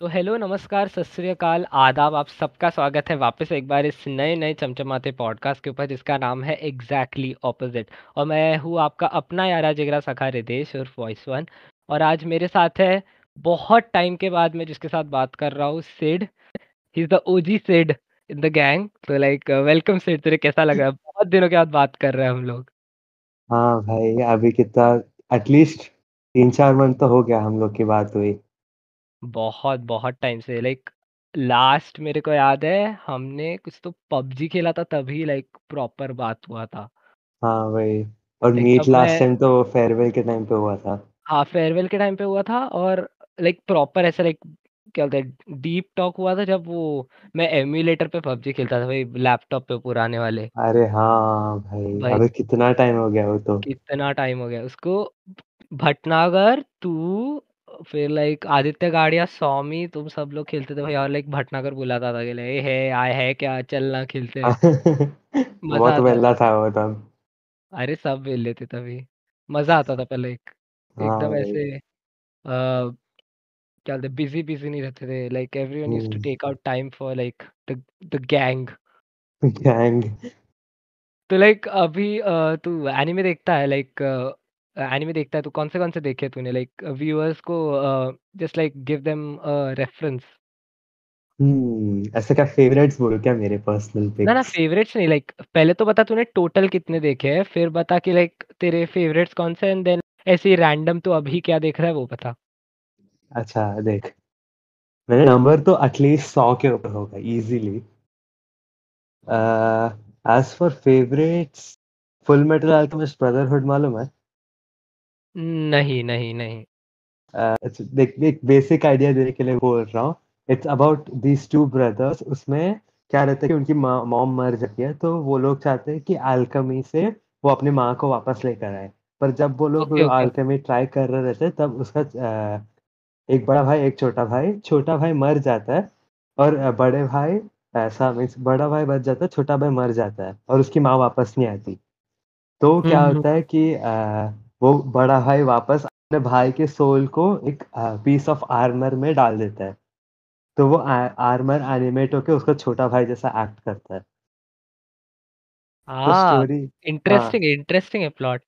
तो हेलो, नमस्कार, सत श्री अकाल, आदाब, आप सबका स्वागत है वापस एक बार इस नए-नए चमचमाते पॉडकास्ट के ऊपर जिसका नाम है एग्ज़ैक्टली exactly ऑपोज़िट और मैं हूँ आपका अपना यारा जिगरा सखा रितेश उर्फ़ वॉइस वन और आज मेरे साथ है बहुत टाइम के बाद मैं जिसके साथ बात कर रहा हूँ Sid, he is the OG Sid in the gang तो लाइक वेलकम सिड तुझे कैसा लग रहा है? बहुत दिनों के बाद बात कर रहे हैं हम लोग। हाँ भाई, अभी कितना एटलीस्ट 3-4 मंथ तो हो गया हम लोग की बात हुई। बहुत, बहुत टाइम से लाइक लास्ट मेरे को याद है हमने कुछ तो पबजी खेला था तभी लाइक प्रॉपर बात हुआ था। हाँ, वही और लाइक मीट तब लास्ट मैं टाइम तो फेयरवेल के टाइम पे हुआ था। हाँ, फेयरवेल के टाइम पे हुआ था और लाइक प्रॉपर ऐसा लाइक क्या बोलते हैं डीप टॉक हुआ था जब वो मैं एम्युलेटर पे पबजी खेलता था वही लैपटॉप पे पुराने वाले। अरे हाँ भाई, भाई अबे कितना टाइम हो गया वो तो। कितना टाइम हो गया उसको भटनागर, तू फिर लाइक आदित्य गाड़िया, स्वामी तुम सब लोग खेलते थे भाई और लाइक भटनागर बुलाता था कि ले है आए है क्या चलना खेलते हैं। मज़ा बहुत आता था। वेला था वो तब। अरे सब वेले थे तभी। मज़ा आता था पहले एक हाँ एकदम भाई। ऐसे अ, क्या बोलते बिज़ी बिज़ी नहीं रहते थे like everyone used to take out time for like the the gang. Gang तो लाइक अभी अ, तू एनिमे देखता है लाइक एनिमे देखता है तो कौन से कौन से देखे तूने लाइक व्यूअर्स को just like give them reference hmm, ऐसे क्या फेवरेट्स बोलूँ क्या मेरे पर्सनल ना ना पिक्स? फेवरेट्स नहीं लाइक पहले तो बता तूने टोटल कितने देखे हैं फिर बता कि लाइक तेरे फेवरेट्स कौन से एंड देन ऐसे ही रैंडम तू अभी क्या देख रहा है वो बता अच्छा देख, मेरे नंबर तो एटलीस्ट 100 के ऊपर होगा easily. Uh, as for favourites Full Metal Alchemist Brotherhood मालूम है? नहीं नहीं नहीं अच्छा देख एक बेसिक आइडिया देने के लिए बोल रहा हूँ। इट्स अबाउट दीज़ 2 ब्रदर्स उसमें क्या रहता है कि उनकी मॉम मर जाती है, तो वो लोग चाहते हैं कि अल्केमी से वो अपनी माँ को वापस लेकर आए पर जब वो लोग ओके ओके अल्केमी ट्राई कर रहे रहते तब उसका एक बड़ा भाई, एक छोटा भाई, छोटा भाई मर जाता है और बड़े भाई ऐसा मीन्स बड़ा भाई बच जाता है, छोटा भाई मर जाता है और उसकी माँ वापस नहीं आती। तो हम्म क्या हम्म, होता है कि अ, वो बड़ा भाई वापस अपने भाई के सोल को एक पीस ऑफ़ आर्मर में डाल देता है। तो वो आ आर्मर एनिमेट होके उसका छोटा भाई जैसा एक्ट करता है। तो हाँ स्टोरी हाँ, इंटरेस्टिंग इंटरेस्टिंग है प्लॉट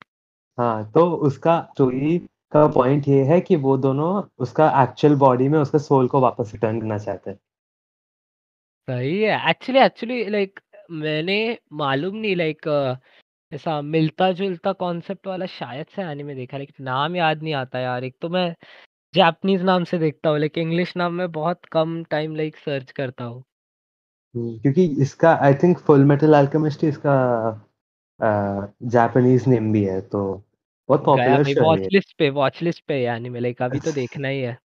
हाँ, तो उसका स्टोरी का पॉइंट ये है कि वो दोनों उसका एक्चुअल बॉडी में उसका सोल को वापस रिटर्न करना चाहते हैं। सही है एक्चुअली एक्चुअली लाइक मैंने मालूम नहीं लाइक ऐसा मिलता-जुलता कॉन्सेप्ट वाला शायद से एनीमे देखा है, लेकिन नाम याद नहीं आता यार। एक तो मैं जापानीज़ नाम से देखता हूँ, लेकिन इंग्लिश नाम में बहुत कम टाइम लाइक सर्च करता हूँ। हुँ, क्योंकि इसका I think Full Metal Alchemist इसका अ, जापानीज़ नेम भी है, तो बहुत गया पॉपुलर भाई शो है वॉच ये। लिस्ट पे वॉच लिस्ट पे है ये एनीमे लाइक अभी तो देखना ही है।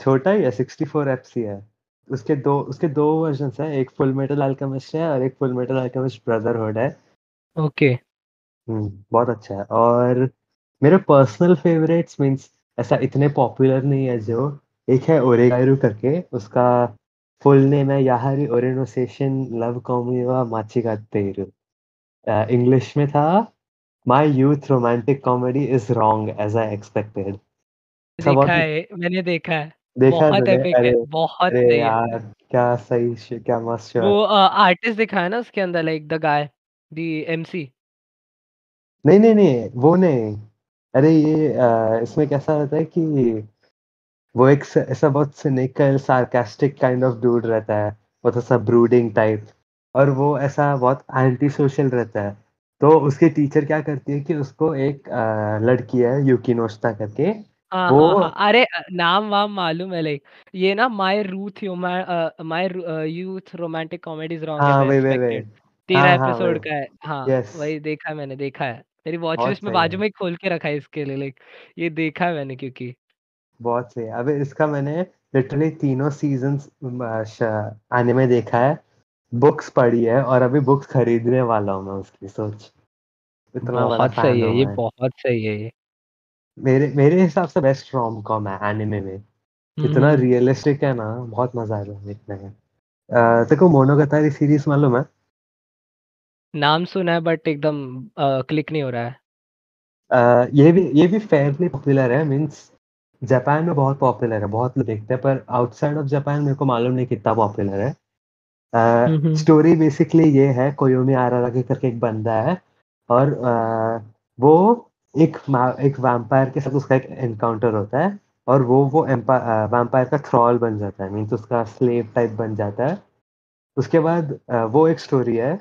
छोटा ही है 64 एफसी है। उसके 2 उसके 2 वर्ज़न्स हैं, एक फुल मेटल अल्केमिस्ट है और एक फुल मेटल अल्केमिस्ट ब्रदरहुड है। ओके। हुँ, बहुत अच्छा है और मेरे पर्सनल फ़ेवरेट्स मीन्स ऐसा इतने पॉपुलर नहीं है जो, एक है ओरेगाइरू करके, उसका फुल नेम है याहारी ओरेनो सेशन लव कौमी वा माचिगात्तेइरू। अ, इंग्लिश में था my youth romantic comedy is wrong as I expected. देखा है, मैंने देखा है। देखा बहुत? एपिक है! बहुत अरे। यार! क्या सही क्या मस्त वो। आर्टिस्ट दिखा है ना उसके अंदर like the guy, the MC. नहीं, नहीं, नहीं, वो नहीं। अरे ये अ, इसमें कैसा रहता है कि वो एक ऐसा बहुत cynical, sarcastic kind of dude रहता है, बहुत ऐसा ब्रूडिंग टाइप और वो ऐसा बहुत एंटी सोशल रहता है। तो उसके टीचर क्या करती है कि उसको एक अ, लड़की है यूकी नोश्ता करके, हाँ, वो हाँ, हाँ। अरे नाम-वाम मालूम है लाइक ये ना my ruth uh, my youth romantic comedy is wrong हाँ, 13 हाँ, हाँ, एपिसोड। का है। हाँ, यस, वही देखा है मैंने, देखा है। मेरी वॉच बहुत लिस्ट में सही बाजू में ही खोल के रखा है इसके लिए लाइक ये देखा है मैंने क्योंकि बहुत सही है। अबे इसका मैंने लिटरली तीनों सीज़न्स एनिमे देखा है, बुक्स पढ़ी है और अभी बुक्स खरीदने वाला हूँ मैं उसकी सोच। इतना बड़ा बहुत सही फ़ैन है हूँ ये, मैं। बहुत सही है ये। मेरे मेरे हिसाब से बेस्ट रोम-कॉम है एनिमे में। हुँ, इतना हुँ। रियलिस्टिक है ना, बहुत मज़ा आता है देखने में। अ, तेरे को मोनोगातारी सीरीज़ मालूम है? नाम सुना है बट एकदम क्लिक नहीं हो रहा है। अ, ये भी ये भी फेयरली पॉपुलर है मीन्स जापान में बहुत पॉपुलर है, बहुत लोग देखते हैं पर आउटसाइड ऑफ़ जापान मेरे को मालूम नहीं कितना पॉपुलर है। स्टोरी बेसिकली ये है कोयोमी आरारागी करके एक बंदा है और अ, वो एक एक वैम्पायर के साथ उसका एक एनकाउंटर होता है और वो वो वैम्पायर का थ्रॉल बन जाता है मीन्स उसका स्लेव टाइप बन जाता है। उसके बाद वो एक स्टोरी है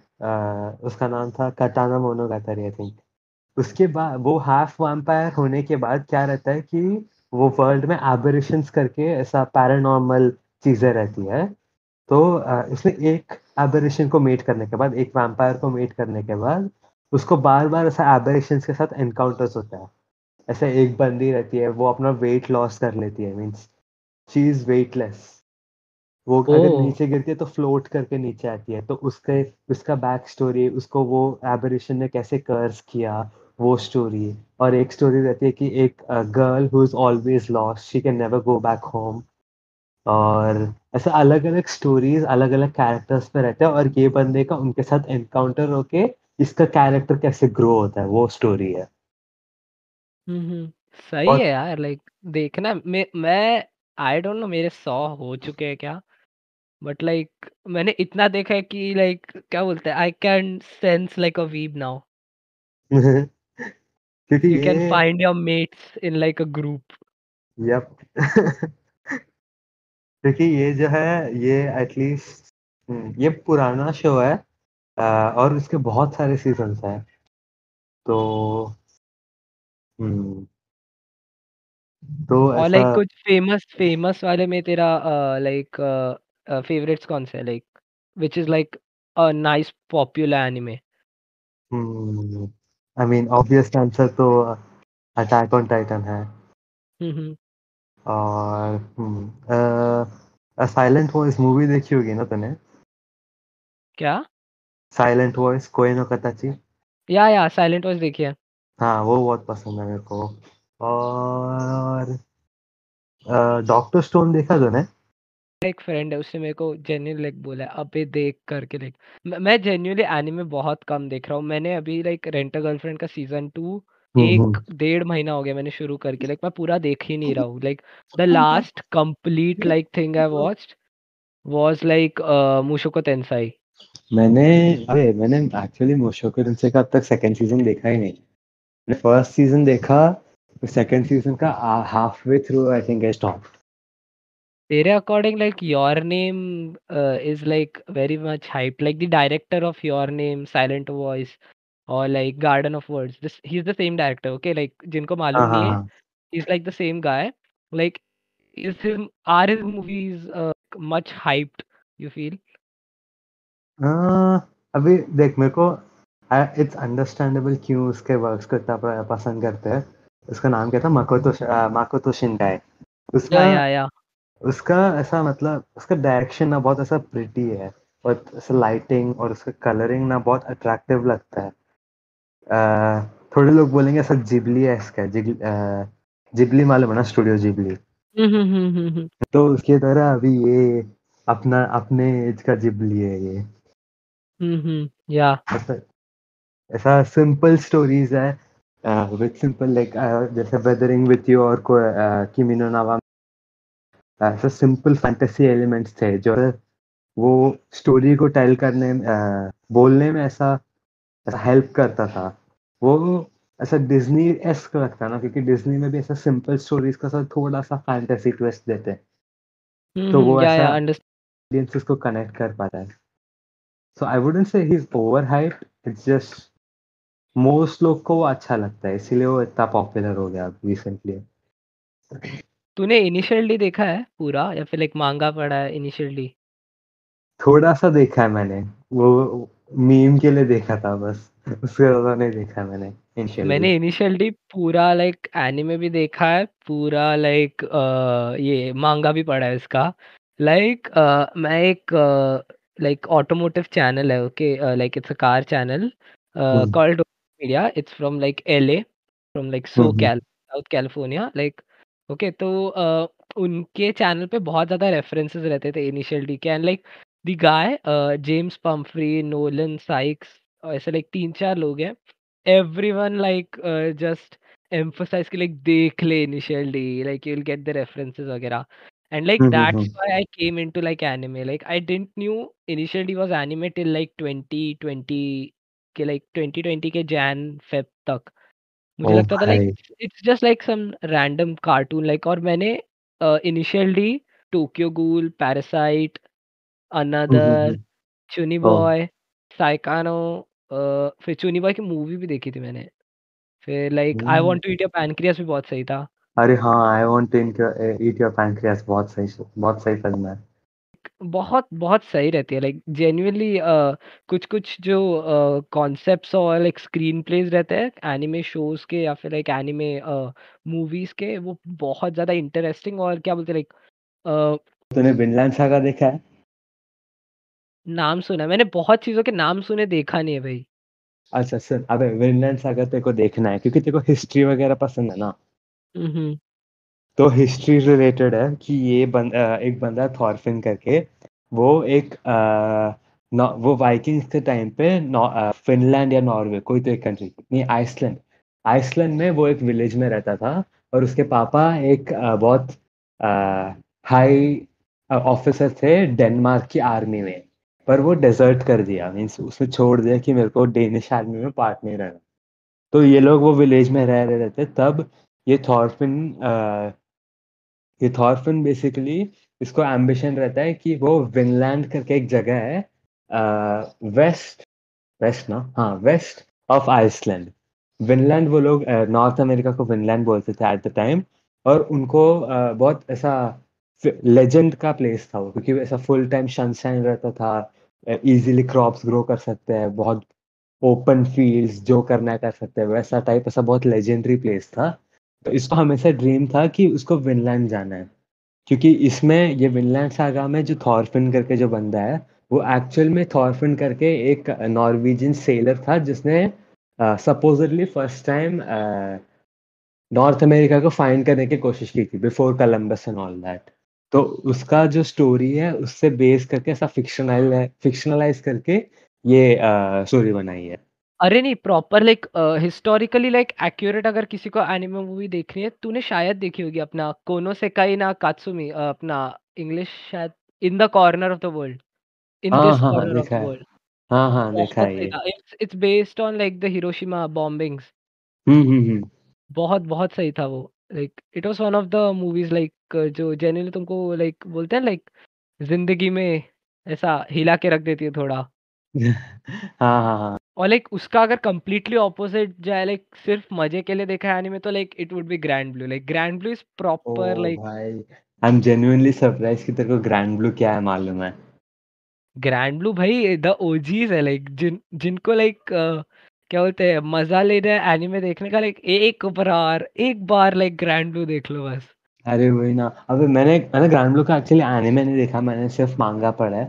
उसका नाम था काटाना मोनोगातारी आई थिंक। उसके बाद वो हाफ़ वैम्पायर होने के बाद क्या रहता है कि वो वर्ल्ड में एबेरेशंस करके ऐसा पैरानॉर्मल चीज़ें रहती है। तो उसने एक एबरेशन को मीट करने के बाद, एक वैम्पायर को मीट करने के बाद, उसको बार-बार ऐसा एबरेशन के साथ एनकाउंटर्स होता है। ऐसे एक बंदी रहती है, वो अपना वेट लॉस कर लेती है मीन्स शी इज़ वेटलेस। वो अगर नीचे गिरती है तो फ्लोट करके नीचे आती है। तो उसके उसका बैक स्टोरी, उसको वो एबेरेशन ने कैसे कर्स किया, वो स्टोरी। और एक स्टोरी रहती है कि एक girl who is always lost, she can never go back home. और ऐसा अलग-अलग स्टोरीज़, अलग-अलग कैरेक्टर्स पे रहते हैं और ये बंदे का उनके साथ एनकाउंटर होके इसका कैरेक्टर कैसे ग्रो होता है, वो स्टोरी है। हुँ, हुँ। सही है यार लाइक देखना मैं मैं आई डोंट नो मेरे 100 हो चुके हैं क्या? बट लाइक मैंने इतना देखा है कि लाइक क्या बोलते हैं I can sense like a vibe now. क्योंकि you can find your mates in like a group. Yup क्योंकि ये जो है ये एटलीस्ट ये पुराना शो है और इसके बहुत सारे सीज़न्स हैं। तो हुँ, तो और लाइक कुछ फ़ेमस फ़ेमस वाले में तेरा लाइक फेवरेट्स कौन से हैं like which is like a nice popular anime? I mean obvious answer तो अटैक ऑन टाइटन है हुँ, हुँ। और साइलेंट वॉइस मूवी देखी होगी ना तूने? क्या? साइलेंट वॉइस कोए नो कताची? या या साइलेंट वॉइस देखी है। हाँ, वो बहुत पसंद है मेरे को और डॉक्टर स्टोन देखा तूने? एक फ्रेंड है उसने मेरे को जेन्युइन लाइक बोला अबे देख करके लाइक मैं जेन्युइनली एनीमे बहुत कम देख रहा हूँ। मैंने अभी लाइक रेंट गर्लफ्रेंड का सीज़न 2 हुँ, 1 हुँ। डेढ़ महीना हो गया मैंने शुरू करके लाइक मैं पूरा देख ही नहीं रहा हूँ। Like the last complete like thing I watched was like Mushoku Tensei. मैंने अरे! मैंने एक्चुअली मुशोको टेंसेई का अब तक सेकंड सीज़न देखा ही नहीं। मैंने फ़र्स्ट सीज़न देखा, सेकंड सीज़न का half way through I think I stopped. तेरे according like your name is like very much hyped like the director of your name, silent voice और like garden of words this he is the same director okay like जिनको मालूम हाँ, नहीं हाँ, है हाँ। The same guy. Like, is him are his movies uh, much hyped? You feel? अ, अभी देख मेरे को इट्स अंडरस्टैंडेबल क्यों उसके वर्क्स को इतना पसंद करते हैं। उसका नाम क्या था? Makoto uh, Makoto Shinkai. उसका yeah, yeah. उसका ऐसा मतलब उसका डायरेक्शन ना बहुत ऐसा प्रिटी है और ऐसा लाइटिंग और उसका कलरिंग ना बहुत अट्रैक्टिव लगता है। अ, थोड़े लोग बोलेंगे ऐसा जिब्ली-एस्क है जिग अ, जिब्ली मालूम है ना स्टूडियो जिब्ली? हुँ, हुँ, हुँ, हुँ, हुँ। तो उसकी तरह अभी ये अपना अपने ऐज का जिब्ली है ये। हुँ। ऐसा सिंपल स्टोरीज़ है विद सिंपल लाइक जैसे वेदरिंग विथ यू और को अ, किमी नो ना वा ऐसे सिंपल फैंटेसी एलिमेंट्स थे जो वो स्टोरी को टेल करने अ, बोलने में ऐसा ऐसा हेल्प करता था। वो ऐसा डिज़्नी-एस्क लगता है ना क्योंकि डिज़्नी में भी ऐसा सिंपल स्टोरीज़ के साथ थोड़ा-सा फैंटेसी ट्विस्ट देते हैं। तो वो Yeah, ऐसा yeah. Understand. ऑडियंसेस को कनेक्ट कर पाता है। So I wouldn't say he is overhyped, it's just most लोग को वो अच्छा लगता है, इसीलिए वो इतना पॉपुलर हो गया रिसेंटली। तूने इनिशियल देखा है पूरा या फिर लाइक माँगा पढ़ा है इनिशियल डी? थोड़ा-सा देखा है मैंने, वो मीम के लिए देखा था बस, उससे ज़्यादा नहीं देखा है मैंने इनिशियली। मैंने इनिशियल पूरा लाइक एनीमे भी देखा है, पूरा लाइक ये माँगा भी पढ़ा है इसका। लाइक मैं एक लाइक ऑटोमोटिव चैनल है okay like it's a car channel called media it's from like LA, from like hmm, SoCal, South California like okay तो उनके चैनल पे बहुत ज़्यादा रेफरेंसेस रहते थे इनिशियल डी के and like the guy James Pumphrey Nolan Sykes ऐसे like तीन चार लोग हैं। Everyone like just emphasize के लाइक देख ले Initial D like you will get the references वगैरह। And like hmm, hmm, that's hmm. I came into like anime like I didn't knew Initial D was animated like 2020 के like 2020 के Jan Feb तक। मुझे ओ लगता था भाई। it's just like some random cartoon like और मैंने Ghoul Parasite hmm hmm another hmm. चुनी ओ बॉय साइकानो फिर चुनी बॉय की मूवी भी देखी थी मैंने। फिर like I want to eat your pancreas भी बहुत सही था। अरे हाँ I want to eat your pancreas बहुत सही बहुत सही फ़िल्म है। बहुत बहुत सही रहती है लाइक जेन्युइनली कुछ कुछ जो कॉन्सेप्ट्स और लाइक स्क्रीन प्लेज रहते हैं एनिमे शोज़ के या फिर लाइक एनिमे मूवीज़ के वो बहुत ज़्यादा इंटरेस्टिंग और क्या बोलते लाइक तूने विनलैंड सागा देखा है? नाम सुना मैंने बहुत चीज़ों के नाम सुने देखा नहीं है भाई। अच्छा सुन अबे विनलैंड सागा तेरे को देखना है क्योंकि तेरे को हिस्ट्री वगैरह पसंद है ना। हम्म तो हिस्ट्री रिलेटेड है कि ये बन, एक बंदा थॉरफिन करके। वो एक नॉ- वो वाइकिंग्स के टाइम पे फिनलैंड या नॉर्वे कोई तो एक कंट्री नहीं आइसलैंड आइसलैंड में वो एक विलेज में रहता था और उसके पापा एक अ, बहुत हाई ऑफिसर थे डेनमार्क की आर्मी में। पर वो डेजर्ट कर दिया मीन्स उसने छोड़ दिया कि मेरे को डेनिश आर्मी में पार्ट नहीं रहना। तो ये लोग वो विलेज में रह रहे थे तब ये थॉरफिन ये थॉरफिन बेसिकली इसको एम्बिशन रहता है कि वो विनलैंड करके एक जगह है वेस्ट वेस्ट ना? हाँ वेस्ट ऑफ़ आइसलैंड विनलैंड वो लोग नॉर्थ अमेरिका को विनलैंड बोलते थे एट द टाइम और उनको uh, बहुत ऐसा लेजेंड का प्लेस था वो क्योंकि ऐसा फुल टाइम सनशाइन रहता था इजीली क्रॉप्स ग्रो कर सकते हैं बहुत ओपन फील्ड्स जो करना कर सकते हैं वैसा टाइप ऐसा बहुत लेजेंडरी प्लेस था। इसको हमेशा ड्रीम था कि उसको विनलैंड जाना है। क्योंकि इसमें ये विनलैंड सागा में जो थॉरफिन करके जो बंदा है, वो एक्चुअल में थॉरफिन करके एक नॉर्वेजियन सेलर था जिसने supposedly first time North America को फाइंड करने की कोशिश की थी before Columbus and all that तो उसका जो स्टोरी है, उससे बेस करके ऐसा फिक्शनल फिक्शनलाइज करके ये स्टोरी बनाई है। अरे नहीं proper like historically like accurate अगर किसी को एनिमे मूवी देखनी है तूने शायद देखी होगी अपना कोनो सेकाई ना कात्सुमी अ, अपना इंग्लिश शायद in the corner of the world in हाँ दिस हाँ हाँ कॉर्नर ऑफ़ देखा द है। वर्ल्ड हाँ हाँ देखा है ये। It's it's based on like the Hiroshima bombings hmm hmm hmm. बहुत बहुत सही था वो। Like it was one of the movies like जो जेन्युइनली तुमको लाइक बोलते हैं लाइक ज़िंदगी में ऐसा हिला के रख देती है थोड़ा। हाँ हाँ हाँ। और लाइक उसका अगर कंप्लीटली ऑपोजिट जाए लाइक सिर्फ़ मज़े के लिए देखा है एनीमे तो like it would be Grand Blue like Grand Blue is proper like भाई आई एम जेन्युइनली सरप्राइज़ कि तेरे को ग्रैंड ब्लू क्या है मालूम है। ग्रैंड ब्लू भाई द ओजीज है लाइक जिन जिनको लाइक क्या बोलते हैं मज़ा ले रहे हैं एनिमे देखने का लाइक एक बार एक बार लाइक ग्रैंड ब्लू देख लो बस। अरे वही ना। अबे मैंने मैंने ग्रैंड ब्लू का एक्चुअली एनिमे नहीं देखा मैंने सिर्फ़ मांगा पढ़ा है।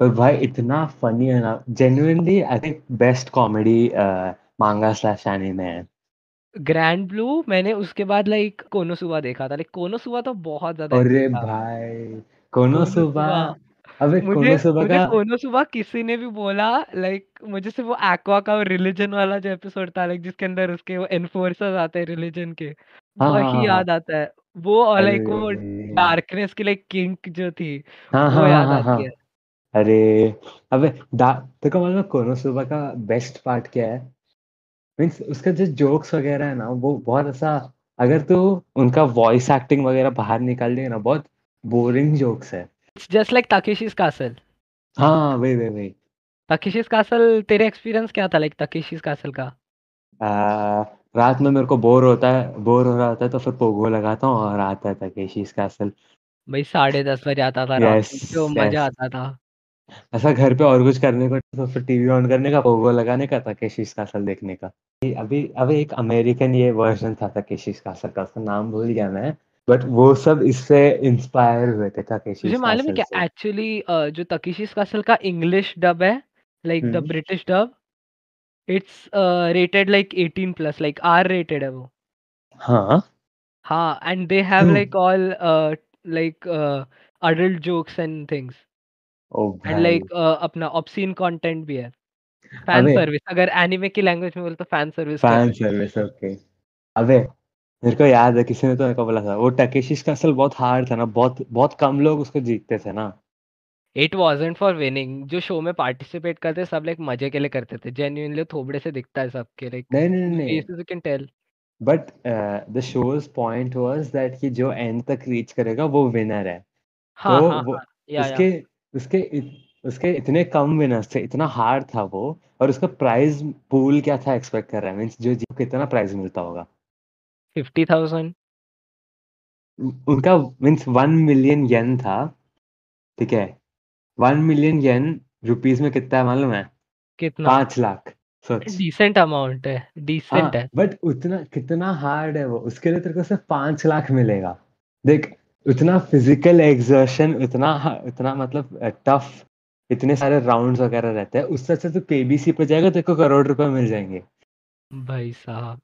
पर भाई इतना फनी है ना। Genuinely I think best comedy manga slash anime है। ग्रैंड ब्लू मैंने उसके बाद लाइक कोनोसुबा देखा था। लाइक कोनोसुबा तो बहुत ज़्यादा अरे भाई कोनो सुबह कोनोसुबा अबे मुझे कोनो सुबह मुझे का कोनोसुबा किसी ने भी बोला लाइक मुझे सिर्फ़ वो एक्वा का रिलीजन वाला जो एपिसोड था लाइक जिसके अंदर उसके वो एनफोर्सर्स आते हैं रिलीजन के हाँ हाँ वही हाँ हाँ। याद आता है। वो और लाइक वो डार्कनेस की लाइक किंक जो थी हाँ वो याद आती है। अरे अबे को मालूम है कोनो सुबह का बेस्ट पार्ट क्या है? मीन्स उसका जो जोक्स वगैरह है ना वो बहुत ऐसा अगर तू उनका वॉइस एक्टिंग वगैरह बाहर निकाल देगा ना बहुत बोरिंग जोक्स है। It's just like Takeshi's Castle हाँ वही वही वही। ताकेशीज कासल तेरे एक्सपीरियंस क्या था लाइक ताकेशीज कासल का? आ, रात में मेरे को बोर होता है बोर हो रहा होता है तो फिर पोगो लगाता हूँ और आता है तकेशीस कैसल भाई साढ़े दस बजे आता था रात यस को जो मज़ा आता था। ऐसा घर पे और कुछ करने को तो फिर टीवी ऑन करने का पोगो लगाने का तकेशीस कैसल देखने का। अभी अभी एक अमेरिकन ये वर्जन था तकेशीस कैसल का उसका नाम भूल गया मैं बट वो सब इससे इंस्पायर हुए थे तुझे तकेशीस मालूम है क्या एक्चुअली जो तकीशीस कासल का इंग्लिश डब है like the British dub it's rated like 18 plus like R rated है वो। हाँ। हाँ and they have like all like adult jokes and things O and भाई। लाइक अपना ऑब्सीन कंटेंट भी है। फ़ैन अबे सर्विस अगर एनिमे की लैंग्वेज में बोले तो फ़ैन सर्विस फ़ैन कहते हैं। सर्विस ओके अबे मेरे को याद है किसी ने तो मेरे को बोला था वो टकेशिस कैसल बहुत हार्ड था ना बहुत बहुत कम लोग उसको जीतते थे ना। इट वॉजेंट फॉर विनिंग जो शो में पार्टिसिपेट करते सब लाइक मज़े के लिए करते थे। जेन्युइनली थोबड़े से दिखता है सबके लाइक नहीं नहीं नहीं faces you can tell but the show's point was that कि जो एंड तक रीच करेगा वो विनर है। हाँ तो हाँ वो हाँ। या या उसके उसके इत, उसके इतने कम विनर्स थे इतना हार्ड था वो और उसका प्राइज पूल क्या था एक्सपेक्ट कर रहा है? मींस जो जीत कितना प्राइज मिलता होगा? फिफ्टी थाउज़ेंड उनका मींस वन मिलियन येन था ठीक है? वन मिलियन येन रुपीस में कितना है मालूम है? कितना? पाँच लाख सोच। डिसेंट अमाउंट है डिसेंट हाँ है। बट उतना कितना हार्ड है वो उसके लिए तेरे को सिर्फ़ पाँच लाख मिलेगा। देख उतना फ़िज़िकल एग्जर्शन उतना उतना मतलब टफ इतने सारे राउंड्स वगैरह रहते हैं उससे अच्छा तो केबीसी पे जाएगा तेरे को करोड़ रुपए मिल जाएँगे। भाई साहब।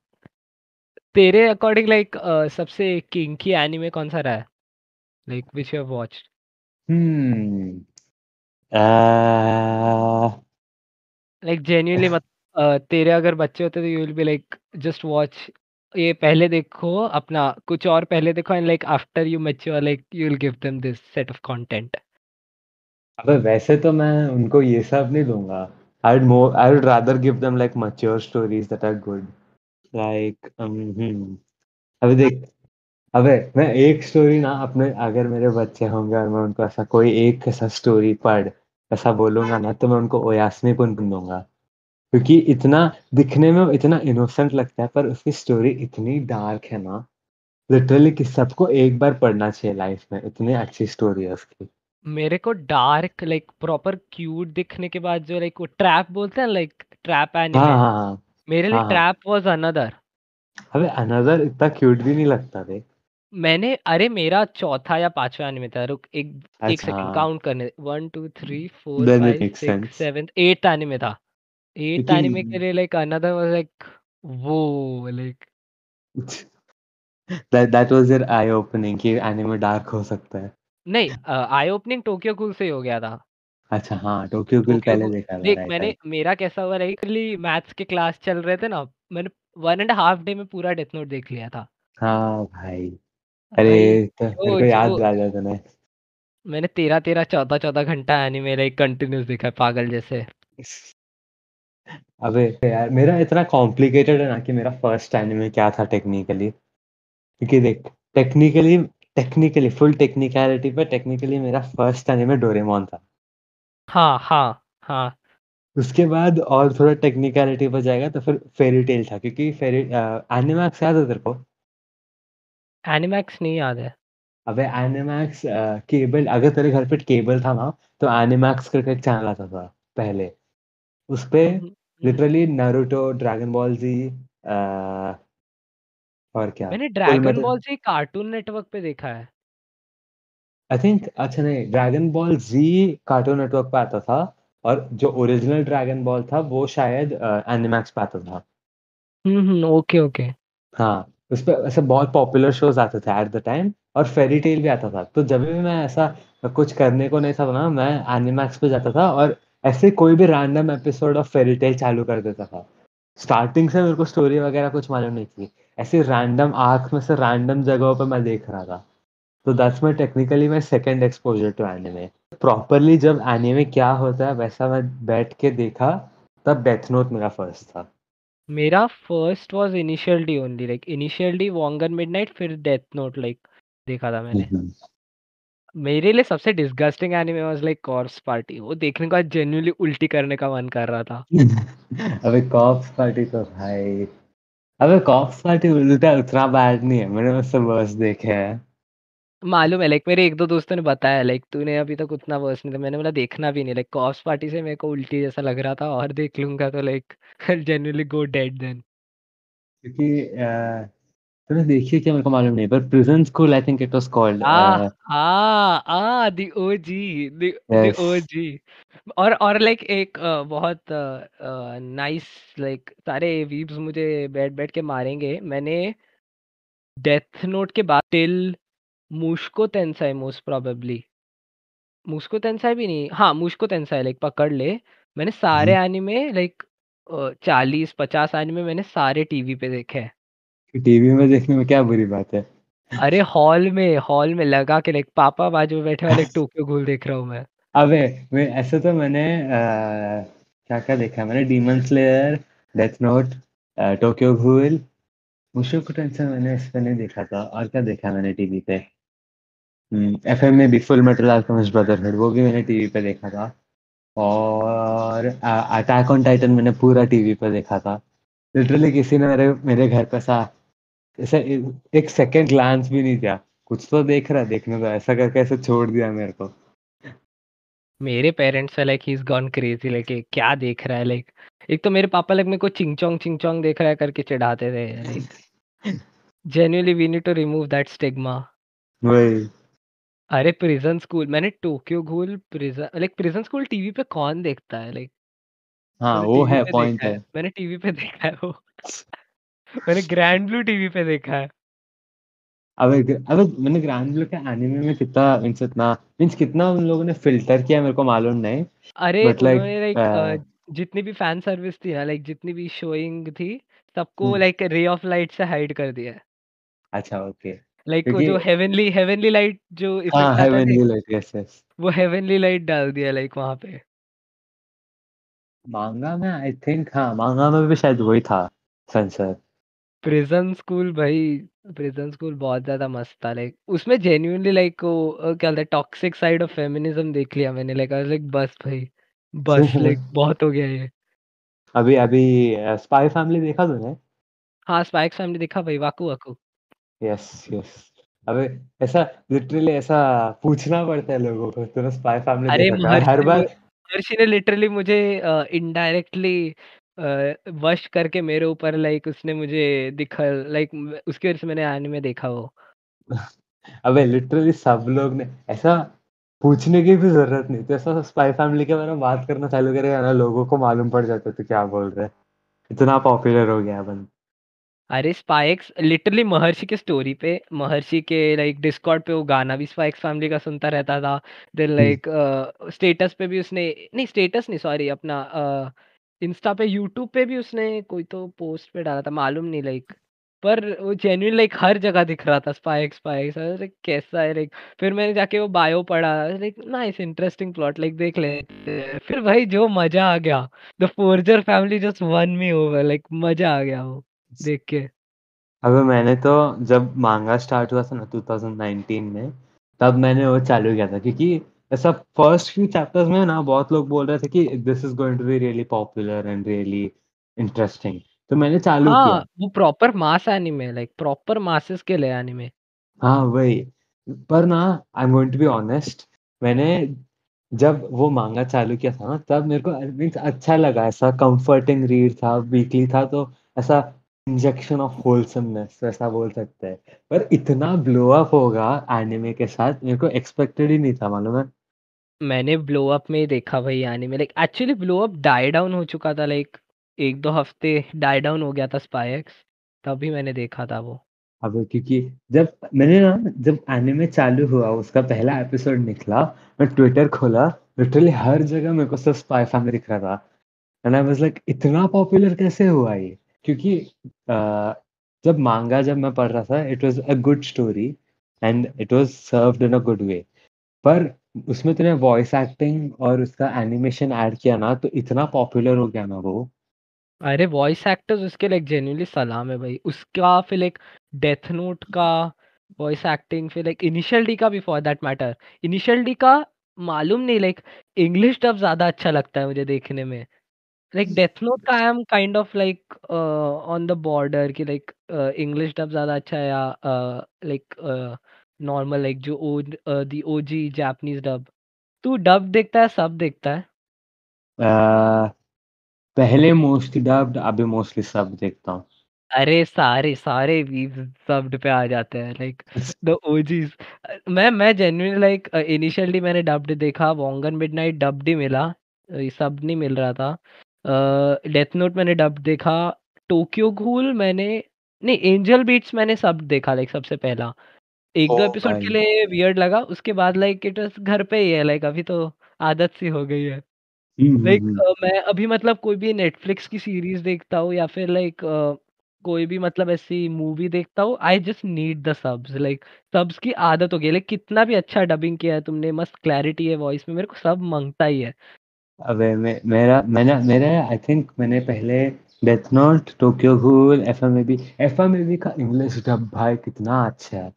तेरे अकॉर्डिंग लाइक सबसे किंकी एनिमे कौन सा रहा है? Like which you have watched hmm like genuinely मत तेरे अगर बच्चे होते तो you will be like just watch ये पहले देखो अपना, कुछ और पहले देखो and like after you mature like you will give them this set of content अबे वैसे तो मैं उनको ये सब नहीं दूँगा। I would more I would rather give them like mature stories that are good like अबे देख, अबे मैं एक स्टोरी ना अपने, अगर मेरे बच्चे होंगे और मैं उनको ऐसा कोई एक ऐसा स्टोरी पढ़, ऐसा बोलूँगा ना तो मैं उनको ओयास्मी पुनपुन दूँगा। क्योंकि इतना दिखने में इतना इनोसेंट लगता है पर उसकी स्टोरी इतनी डार्क है ना। लिटरली कि सबको एक बार पढ़ना चाहिए लाइफ में इतनी अच्छी स्टोरी है उसकी। मेरे को डार्क लाइक प्रॉपर क्यूट दिखने के बाद जो लाइक वो ट्रैप बोलते हैं लाइक ट्रैप एनिमे हाँ हाँ मेरे लिए ट्रैप वाज अनदर अबे अनदर इतना क्यूट भी नहीं लगता रे। मैंने अरे मेरा चौथा या पांचवा एनिमे था रुक एक एक अच्छा। सेकंड हाँ काउंट करने one two three four five six seven eight anime था। एट एनिमे के लिए लाइक अनदर वाज लाइक वो like that that was your eye opening कि एनिमे डार्क हो सकता है। नहीं आई ओपनिंग टोक्यो कूल से ही हो गया था। अच्छा हाँ टोक्यो गूल टोक्यो पहले देखा था देख राइट मैंने राइट मेरा कैसा हुआ लाइक मैथ्स के क्लास चल रहे थे ना मैंने वन एंड हाफ़ डे में पूरा डेथ नोट देख लिया था। हाँ भाई। अरे तो मेरे को याद जो दिला दिया मैंने तेरह तेरह चौदह चौदह घंटा एनिमे लाइक कंटिन्यूस देखा है पागल जैसे। अबे यार मेरा इतना कॉम्प्लिकेटेड है ना कि मेरा फ़र्स्ट एनिमे क्या था टेक्निकली क्योंकि देख टेक्निकली टेक्निकली फुल टेक्निकलिटी पे टेक्निकली मेरा फ़र्स्ट एनिमे डोरेमोन था। हाँ हाँ हाँ। उसके बाद और थोड़ा टेक्निकलिटी पर जाएगा तो फिर फेरी टेल था क्योंकि फेरी एनिमैक्स याद है तेरे को? एनिमैक्स नहीं याद है। अबे एनिमैक्स केबल अगर तेरे घर पे केबल था ना तो एनिमैक्स करके एक चैनल आता था पहले। उस पे। Literally Naruto Dragon Ball Z और क्या? मैंने ड्रैगन बॉल से कार्टून नेटवर्क पे देखा है। आई थिंक अच्छा नहीं Dragon Ball Z Cartoon Network पे आता था और जो ओरिजिनल ड्रैगन बॉल था वो शायद एनिमैक्स पे आता था। हम्म हम्म ओके ओके हाँ उस पे ऐसे बहुत पॉपुलर शोज़ आते थे एट द टाइम और फेरी टेल भी आता था। तो जब भी मैं ऐसा कुछ करने को नहीं था ना मैं एनिमैक्स पे जाता था और ऐसे कोई भी random episode of Fairy Tail चालू कर देता था। स्टार्टिंग से मेरे को स्टोरी वगैरह कुछ मालूम नहीं थी। ऐसे रैंडम आर्क में से रैंडम जगहों पे मैं देख रहा था। तो that's my technically my second exposure to anime properly जब एनिमे क्या होता है वैसा मैं बैठ के देखा तब डेथ नोट मेरा फ़र्स्ट था। मेरा first was Initial D only like Initial D Wangan Midnight फिर डेथ नोट लाइक देखा था मैंने। मेरे लिए सबसे disgusting anime was like Corpse Party वो देखने के जेन्युइनली उल्टी करने का मन कर रहा था। अबे कॉप्स पार्टी तो भाई। अबे कॉप्स पार्टी उल्टा उतना बैड नहीं है मैंने उससे वर्स देखे हैं। मालूम है लाइक मेरे एक दो दोस्तों ने बताया लाइक तूने अभी तक उतना वर्स नहीं था। मैंने बोला देखना भी नहीं। लाइक कॉर्प्स पार्टी से मेरे को उल्टी जैसा लग रहा था और देख लूँगा तो like genuinely go dead then क्योंकि तूने देखी है क्या मेरे को मालूम नहीं पर Prison School I think it was called uh uh uh the OG the OG और और लाइक एक अ, बहुत नाइस लाइक सारे वीब्स मुझे बैठ बैठ के मारेंगे। मैंने डेथ नोट के बाद till Mushoku Tensei most probably Mushoku Tensei भी नहीं हाँ मुश्को तेंसाई लाइक पकड़ ले। मैंने सारे एनिमे लाइक चालीस पचास एनिमे मैंने सारे टीवी पे देखे हैं। टीवी में देखने में क्या बुरी बात है? अरे हॉल में हॉल में लगा के लाइक पापा बाजू में बैठे वाले टोक्यो गूल देख रहा हूँ मैं। अबे! मैं ऐसे तो मैंने अ, क्या-क्या देखा मैंने demon slayer, death note Tokyo ghoul, Mushoku Tensei मैंने इस पे नहीं देखा था और क्या देखा मैंने टीवी पे? हुँ, एफएम में भी फुल मेटल अल्केमिस्ट ब्रदरहुड वो भी मैंने टीवी पे देखा था और अटैक ऑन टाइटन मैंने पूरा टीवी पे देखा था। लिटरली किसी ने मेरे मेरे घर पे ऐसा ऐसा एक सेकंड ग्लांस भी नहीं किया, कुछ तो देख रहा देखने दो ऐसा करके ऐसे छोड़ दिया मेरे को। मेरे parents are like he's gone crazy like क्या देख रहा है लाइक एक तो मेरे पापा लाइक मेरे को चिंग-चोंग चिंग-चोंग देख रहा है करके चिढ़ाते थे like genuinely we need to remove that stigma. वही। अरे प्रिज़न स्कूल मैंने Tokyo ghoul prison like prison school TV पे कौन देखता है लाइक हाँ, वो है पॉइंट है है। मैंने टीवी पे देखा है वो। मैंने ग्रैंड ब्लू टीवी पे देखा है। अबे अबे मैंने ग्रैंड ब्लू के एनीमे में कितना मीन्स इतना मीन्स कितना उन लोगों ने फ़िल्टर किया मेरे को मालूम नहीं, अरे बट लाइक उन्होंने लाइक अ, जितनी भी फ़ैन सर्विस थी ना लाइक जितनी भी शोइंग थी सबको लाइक रे ऑफ़ लाइट से हाइड कर दिया अच्छा ओके। लाइक वो जो हेवनली हेवनली लाइट जो हाँ, हेवनली लाइट यस, यस। वो हेवनली लाइट डाल दिया लाइक वहाँ पे। मांगा में आई थिंक हाँ, मांगा में भी शायद वही था सेंसर। प्रिज़न स्कूल भाई प्रिज़न स्कूल बहुत ज़्यादा मस्त था लाइक उसमें जेन्युइनली लाइक वो अ, क्या बोलते हैं टॉक्सिक साइड ऑफ़ फेमिनिज़्म देख लिया मैंने लाइक आई लाइक बस भाई, बस लाइक बहुत हो गया ये। अभी अभी स्पाई फैमिली देखा तूने? हाँ, स्पाई एक्स फैमिली देखा भाई वाकू वाकू। Yes, yes. अबे ऐसा लिटरली ऐसा पूछना पड़ता है लोगों को, तूने स्पाई फैमिली अरे देखा क्या? हर महर्षि ने बार महर्षि ने लिटरली मुझे इनडायरेक्टली अ, वश करके मेरे ऊपर लाइक उसने मुझे दिखा लाइक उसकी वजह से मैंने एनीमे देखा वो। अबे लिटरली सब लोग ने ऐसा पूछने की भी ज़रूरत नहीं थी, ऐसा स्पाई फैमिली के बारे में बात करना चालू करेगा ना, लोगों को मालूम पड़ जाता है तू क्या बोल रहा है। इतना पॉपुलर हो गया है बन अरे स्पाई एक्स लिटरली महर्षि के स्टोरी पे महर्षि के लाइक डिस्कॉर्ड पे वो गाना भी स्पाई एक्स फैमिली का सुनता रहता था। देन हुँ। लाइक अ, स्टेटस पे भी उसने नहीं स्टेटस नहीं सॉरी अपना अ, इंस्टा पे यूट्यूब पे भी उसने कोई तो पोस्ट पे डाला था मालूम नहीं लाइक पर वो जेन्युइन लाइक हर जगह दिख रहा था एक्स स्पाई कैसा है लाइक फिर मैंने जाके वो बायो पढ़ा like nice interesting plot like देख हैं। फिर भाई जो मज़ा आ गया the forger family just won me over like मज़ा आ गया वो देख के। अबे मैंने तो जब मांगा स्टार्ट हुआ था ना 2019 में, तब मैंने वो चालू किया था क्योंकि ऐसा फ़र्स्ट फ्यू चैप्टर्स में ना बहुत लोग बोल रहे थे कि this is going to be really popular and really interesting तो मैंने चालू हाँ, किया। वो proper mass anime like proper masses के लिए एनीमे। हाँ, वही। पर ना I am going to be honest मैंने जब वो माँगा चालू किया था ना तब मेरे को मीन्स अच्छा लगा ऐसा कम्फर्टिंग रीड था, वीकली था तो ऐसा इंजेक्शन ऑफ़ व्होलसमनेस ऐसा बोल सकते हैं। पर इतना ब्लो अप होगा एनिमे के साथ मेरे को एक्सपेक्टेड ही नहीं था मालूम है? मैंने ब्लो अप में देखा भाई anime like actually blow up die down हो चुका था लाइक 1-2 हफ़्ते डाई डाउन हो गया था स्पाई एक्स तभी मैंने देखा था वो। अब क्योंकि जब मैंने ना जब एनिमे चालू हुआ उसका पहला एपिसोड निकला, मैं ट्विटर खोला, लिटरली हर जगह मेरे को सिर्फ़ स्पाई फैमिली दिख रहा था। एंड आई वाज़ लाइक इतना पॉपुलर कैसे हुआ ये? क्योंकि जब माँगा जब मैं पढ़ रहा था it was a good story and it was served in a good way. पर उसमें तूने वॉइस एक्टिंग और उसका एनिमेशन ऐड किया ना तो इतना पॉपुलर हो गया ना वो। अरे वॉइस एक्टर्स उसके लाइक जेन्युइनली सलाम है भाई। उसका फिर लाइक डेथ नोट का वॉइस एक्टिंग फिर लाइक इनिशियल डी का भी for that matter. Initial D का मालूम नहीं लाइक इंग्लिश डब ज़्यादा अच्छा लगता है मुझे देखने में। लाइक डेथ नोट का I am kind of like on the border कि लाइक इंग्लिश डब ज़्यादा अच्छा है या लाइक नॉर्मल लाइक जो oh the OG Japanese dub. तू डब देखता है, सब देखता है? अ, पहले मोस्टली डब्ड अभी मोस्टली सब देखता हूँ। अरे सारे, सारे वीव्स डब्ड पे आ जाते हैं लाइक द ओजीज़ मैं मैं जेन्युइनली लाइक इनिशियली मैंने डब्ड देखा, वोंगन मिडनाइट डब्ड ही मिला ये सब नहीं मिल रहा था। डेथ नोट मैंने डब्ड देखा, टोक्यो गूल मैंने नहीं एंजल बीट्स मैंने सब देखा लाइक सबसे पहला। 1-2 ओह एपिसोड के भाई! लिए वियर्ड लगा, उसके बाद लाइक इट वाज़ घर पे ही है लाइक अभी तो आदत सी हो गई है। हुँ, हुँ, लाइक हुँ। अ, मैं अभी मतलब कोई भी नेटफ्लिक्स की सीरीज़ देखता हूँ या फिर लाइक कोई भी मतलब ऐसी मूवी देखता हूँ I just need the subs like subs की आदत हो गई लाइक कितना भी अच्छा डबिंग किया है तुमने मस्त क्लैरिटी है वॉइस में मेरे को सब माँगता ही है अबे मे, मेरा मैंने मेरे आई थिंक मैंने पहले death note Tokyo ghoul F M B F M B का इंग्लिश डब भाई कितना अच्छा है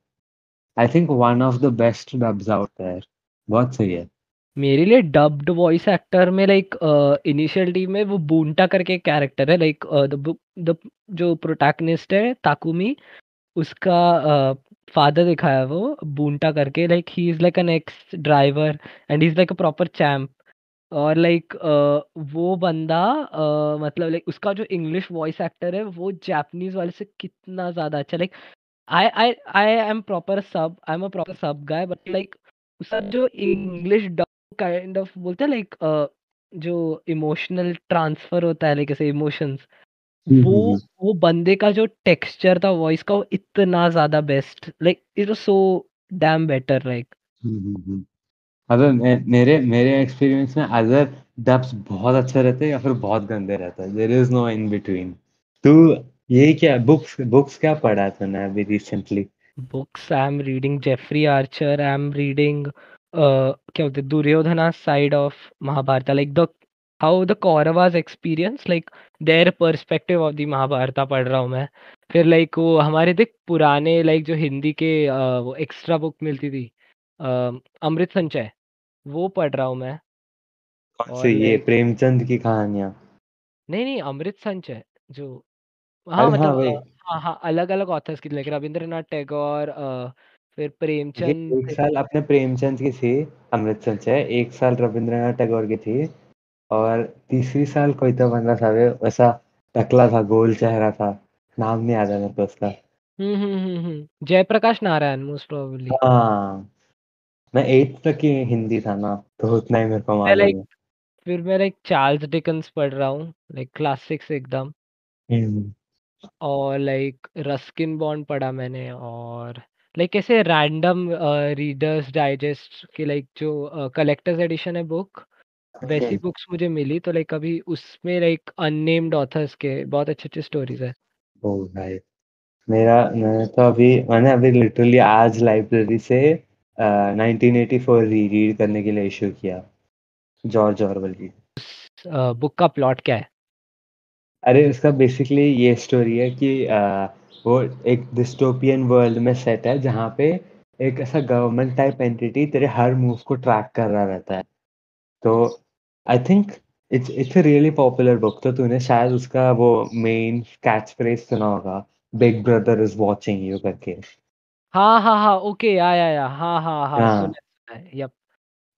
I think one of the best dubs out there बहुत सही है। मेरे लिए डब्ड वॉइस एक्टर में लाइक इनिशियल टीम में वो बूंटा करके कैरेक्टर है लाइक द द जो प्रोटैगनिस्ट है ताकुमी उसका फादर दिखाया वो बूंटा करके like he is like an ex driver and he is like a proper champ और लाइक वो बंदा uh, मतलब लाइक उसका जो इंग्लिश वॉइस एक्टर है वो जापानीज वाले से कितना ज़्यादा अच्छा like I I I am proper sub I am a proper सब गाय बट लाइक उसका जो इंग्लिश काइंड ऑफ़ बोलते हैं लाइक जो इमोशनल ट्रांसफ़र होता है लाइक ऐसे इमोशंस वो वो बंदे का जो टेक्सचर था वॉइस का वो इतना ज़्यादा best like it was so damn better like अगर मेरे मेरे एक्सपीरियंस में अगर डब्स बहुत अच्छे रहते हैं या फिर बहुत गंदे रहते हैं there is no in between तू ये क्या बुक्स बुक्स क्या पढ़ा तूने अभी recently books I am reading Jeffrey Archer I am reading क्या बोलते Duryodhana side of Mahabharata like the how the Kauravas experience like their perspective of the Mahabharata पढ़ रहा हूँ मैं। फिर लाइक वो हमारे देख पुराने लाइक जो हिंदी के वो एक्स्ट्रा बुक मिलती थी अमृत संचय वो पढ़ रहा हूँ मैं। और ये प्रेमचंद की कहानियाँ? नहीं नहीं अमृत संचय जो हाँ मतलब हाँ, हाँ हाँ अलग अलग ऑथर्स की लाइक रविंद्रनाथ टैगोर फिर प्रेमचंद एक साल अपने प्रेमचंद की थी अमृत संचय एक साल रविंद्रनाथ टैगोर की थी और तीसरी साल कोई तो बंदा था वैसा टकला था गोल चेहरा था नाम नहीं आता मेरे को उसका हम्म हम्म हम्म, हम्म। जयप्रकाश नारायण मोस्ट प्रोबेबली हाँ मैं एट तक ही हिंदी था ना तो उतना ही मेरे को मालूम है फिर मैं लाइक चार्ल्स डिकन्स पढ़ रहा हूँ लाइक क्लासिक्स एकदम हम्म। और लाइक रस्किन बॉन्ड पढ़ा मैंने और लाइक ऐसे रैंडम रीडर्स डाइजेस्ट के लाइक जो कलेक्टर्स एडिशन है बुक वैसी बुक्स मुझे मिली तो लाइक अभी उसमें लाइक अननेम्ड ऑथर्स के बहुत अच्छे अच्छे स्टोरीज है। ओ भाई मेरा मैंने तो अभी मैंने अभी लिटरली आज लाइब्रेरी से nineteen eighty four re read करने के लिए इशू किया जॉर्ज ऑरवेल की। बुक का प्लॉट क्या है? अरे उसका बेसिकली ये स्टोरी है कि आ, वो एक डिस्टोपियन वर्ल्ड में सेट है जहाँ पे एक ऐसा गवर्नमेंट टाइप एंटिटी तेरे हर मूव को ट्रैक कर रहा रहता है। तो I think it's it's a really popular book तो तूने शायद उसका वो मेन कैच फ्रेज सुना होगा big brother is watching you करके। हाँ हाँ हाँ ओके या या या हाँ हाँ हाँ हाँ। सुना है यप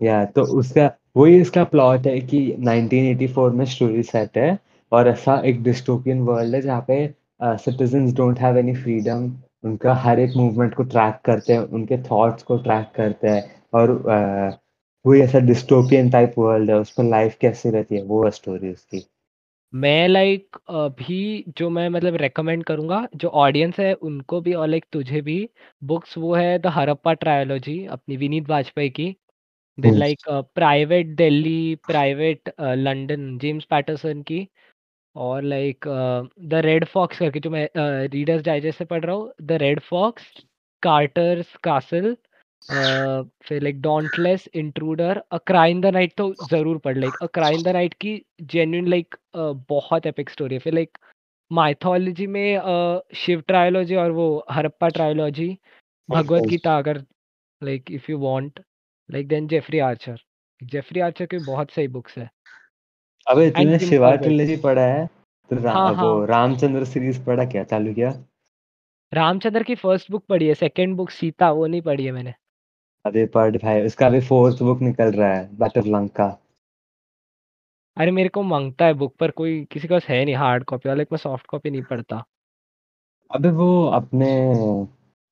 या तो उसका वही इसका प्लॉट है कि 1984 में स्टोरी सेट है और ऐसा एक डिस्टोपियन वर्ल्ड है जहाँ पे citizens don't have any freedom उनका हर एक मूवमेंट को ट्रैक करते हैं उनके थॉट्स को ट्रैक करते हैं और uh, वही ऐसा डिस्टोपियन टाइप वर्ल्ड है उसमें लाइफ कैसी रहती है वो है स्टोरी उसकी। मैं लाइक अभी जो मैं मतलब रेकमेंड करूँगा जो ऑडियंस है उनको भी और लाइक तुझे भी बुक्स वो है द हरप्पा ट्रायोलॉजी अपनी विनीत वाजपेयी की। Then like private Delhi private London James Patterson की। और लाइक द रेड फॉक्स करके जो मैं रीडर्स डाइजेस्ट से पढ़ रहा हूँ the red fox Carter's castle फिर like dauntless intruder a cry in the night तो ज़रूर पढ़ like a cry in the night की जेन्यून लाइक बहुत एपिक स्टोरी है। फिर लाइक माइथोलॉजी में शिव ट्रायोलॉजी और वो हरप्पा ट्रायोलॉजी भगवत गीता अगर like if you want like then Jeffrey Archer Jeffrey Archer की बहुत सही बुक्स है। अबे तूने शिवा ट्रिलॉजी पढ़ा है? तो रा, हाँ, वो हाँ. रामचंद्र सीरीज़ पढ़ा क्या? चालू किया? रामचंद्र की फ़र्स्ट बुक पढ़ी है सेकंड बुक सीता वो नहीं पढ़ी है मैंने। अबे पढ़ भाई उसका अभी फोर्थ बुक निकल रहा है बैटल लंका अरे मेरे को माँगता है बुक पर कोई किसी के पास है नहीं हार्ड कॉपी वाला मैं सॉफ्ट कॉपी नहीं पढ़ता। अबे वो अपने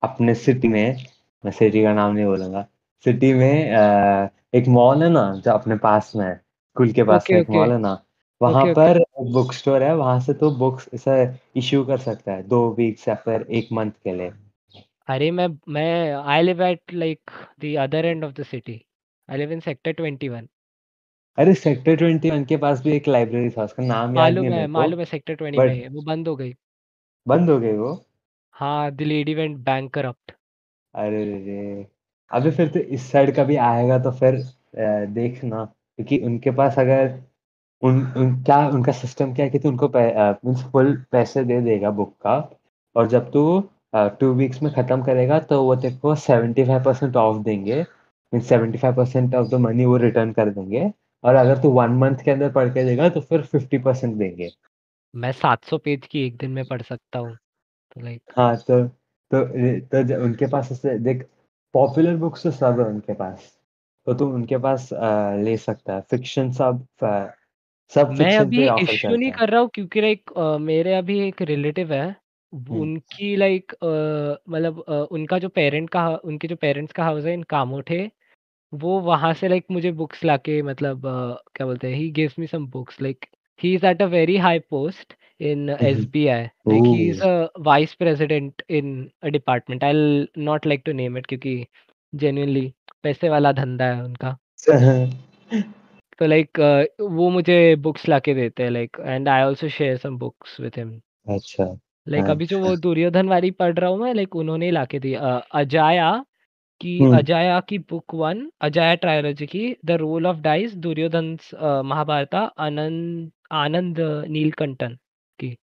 अपने सिटी में मैं सिटी का नाम नहीं बोलूँगा सिटी में आ, एक मॉल है ना जो अपने पास में है। स्कूल के पास okay, एक मॉल है ना वहाँ okay, पर. बुक स्टोर है वहाँ से तो बुक्स इश्यू कर सकता है दो वीक्स या फिर एक मंथ के लिए। अरे मैं मैं I live at like the other end of the city I live in sector 21 अरे सेक्टर 21 के पास भी एक लाइब्रेरी था उसका नाम याद नहीं है मालूम है सेक्टर 25 है वो बंद हो गई। बंद हो गई वो? हाँ द लेडी वेंट बैंकरप्ट अरे रे रे अबे फिर तो इस साइड का भी आएगा तो फिर देखना। क्योंकि उनके पास अगर उन, उन क्या उनका सिस्टम क्या है कि तू उनको मीन्स फुल पैसे दे देगा बुक का और जब तू टू वीक्स में खत्म करेगा तो वो तेरे को सेवेंटी फाइव परसेंट ऑफ़ देंगे। Means seventy five percent of the money वो रिटर्न कर देंगे और अगर तू वन मंथ के अंदर पढ़ के देगा तो फिर फिफ्टी परसेंट देंगे। मैं 700 पेज की एक दिन में पढ़ सकता हूँ तो लाइक हाँ तो तो तो उनके पास ऐसे देख पॉपुलर बुक्स तो सब है उनके पास। तो तू उनके पास अ, ले सकता है। फिक्शन सब अ, सब मैं फिक्शन अभी पे ऑफ़र इश्यू नहीं करता है। कर रहा हूँ क्योंकि लाइक मेरे अभी एक रिलेटिव है। वो- हम्म। उनकी लाइक मतलब अ, उनका जो पेरेंट का उनके जो पेरेंट्स का हाउस है इन कामोठे वो वहाँ से लाइक मुझे बुक्स लाके मतलब अ, क्या बोलते हैं he gives me some books like he is at a very high post in hmm. SBI like he is oh. A vice president in a department I not like to name it क्योंकि genuinely पैसे वाला धंधा है उनका। तो like वो मुझे books लाके देते हैं like and I also share some books with him अच्छा। लाइक अभी जो वो दुर्योधन वाली पढ़ रहा हूँ मैं लाइक उन्होंने ही लाके दी अजाया की हम्म। अजाया की बुक वन अजाया ट्रायोलॉजी की the roll of dice Duryodhan Mahabharata Anand Anand Neelakantan की।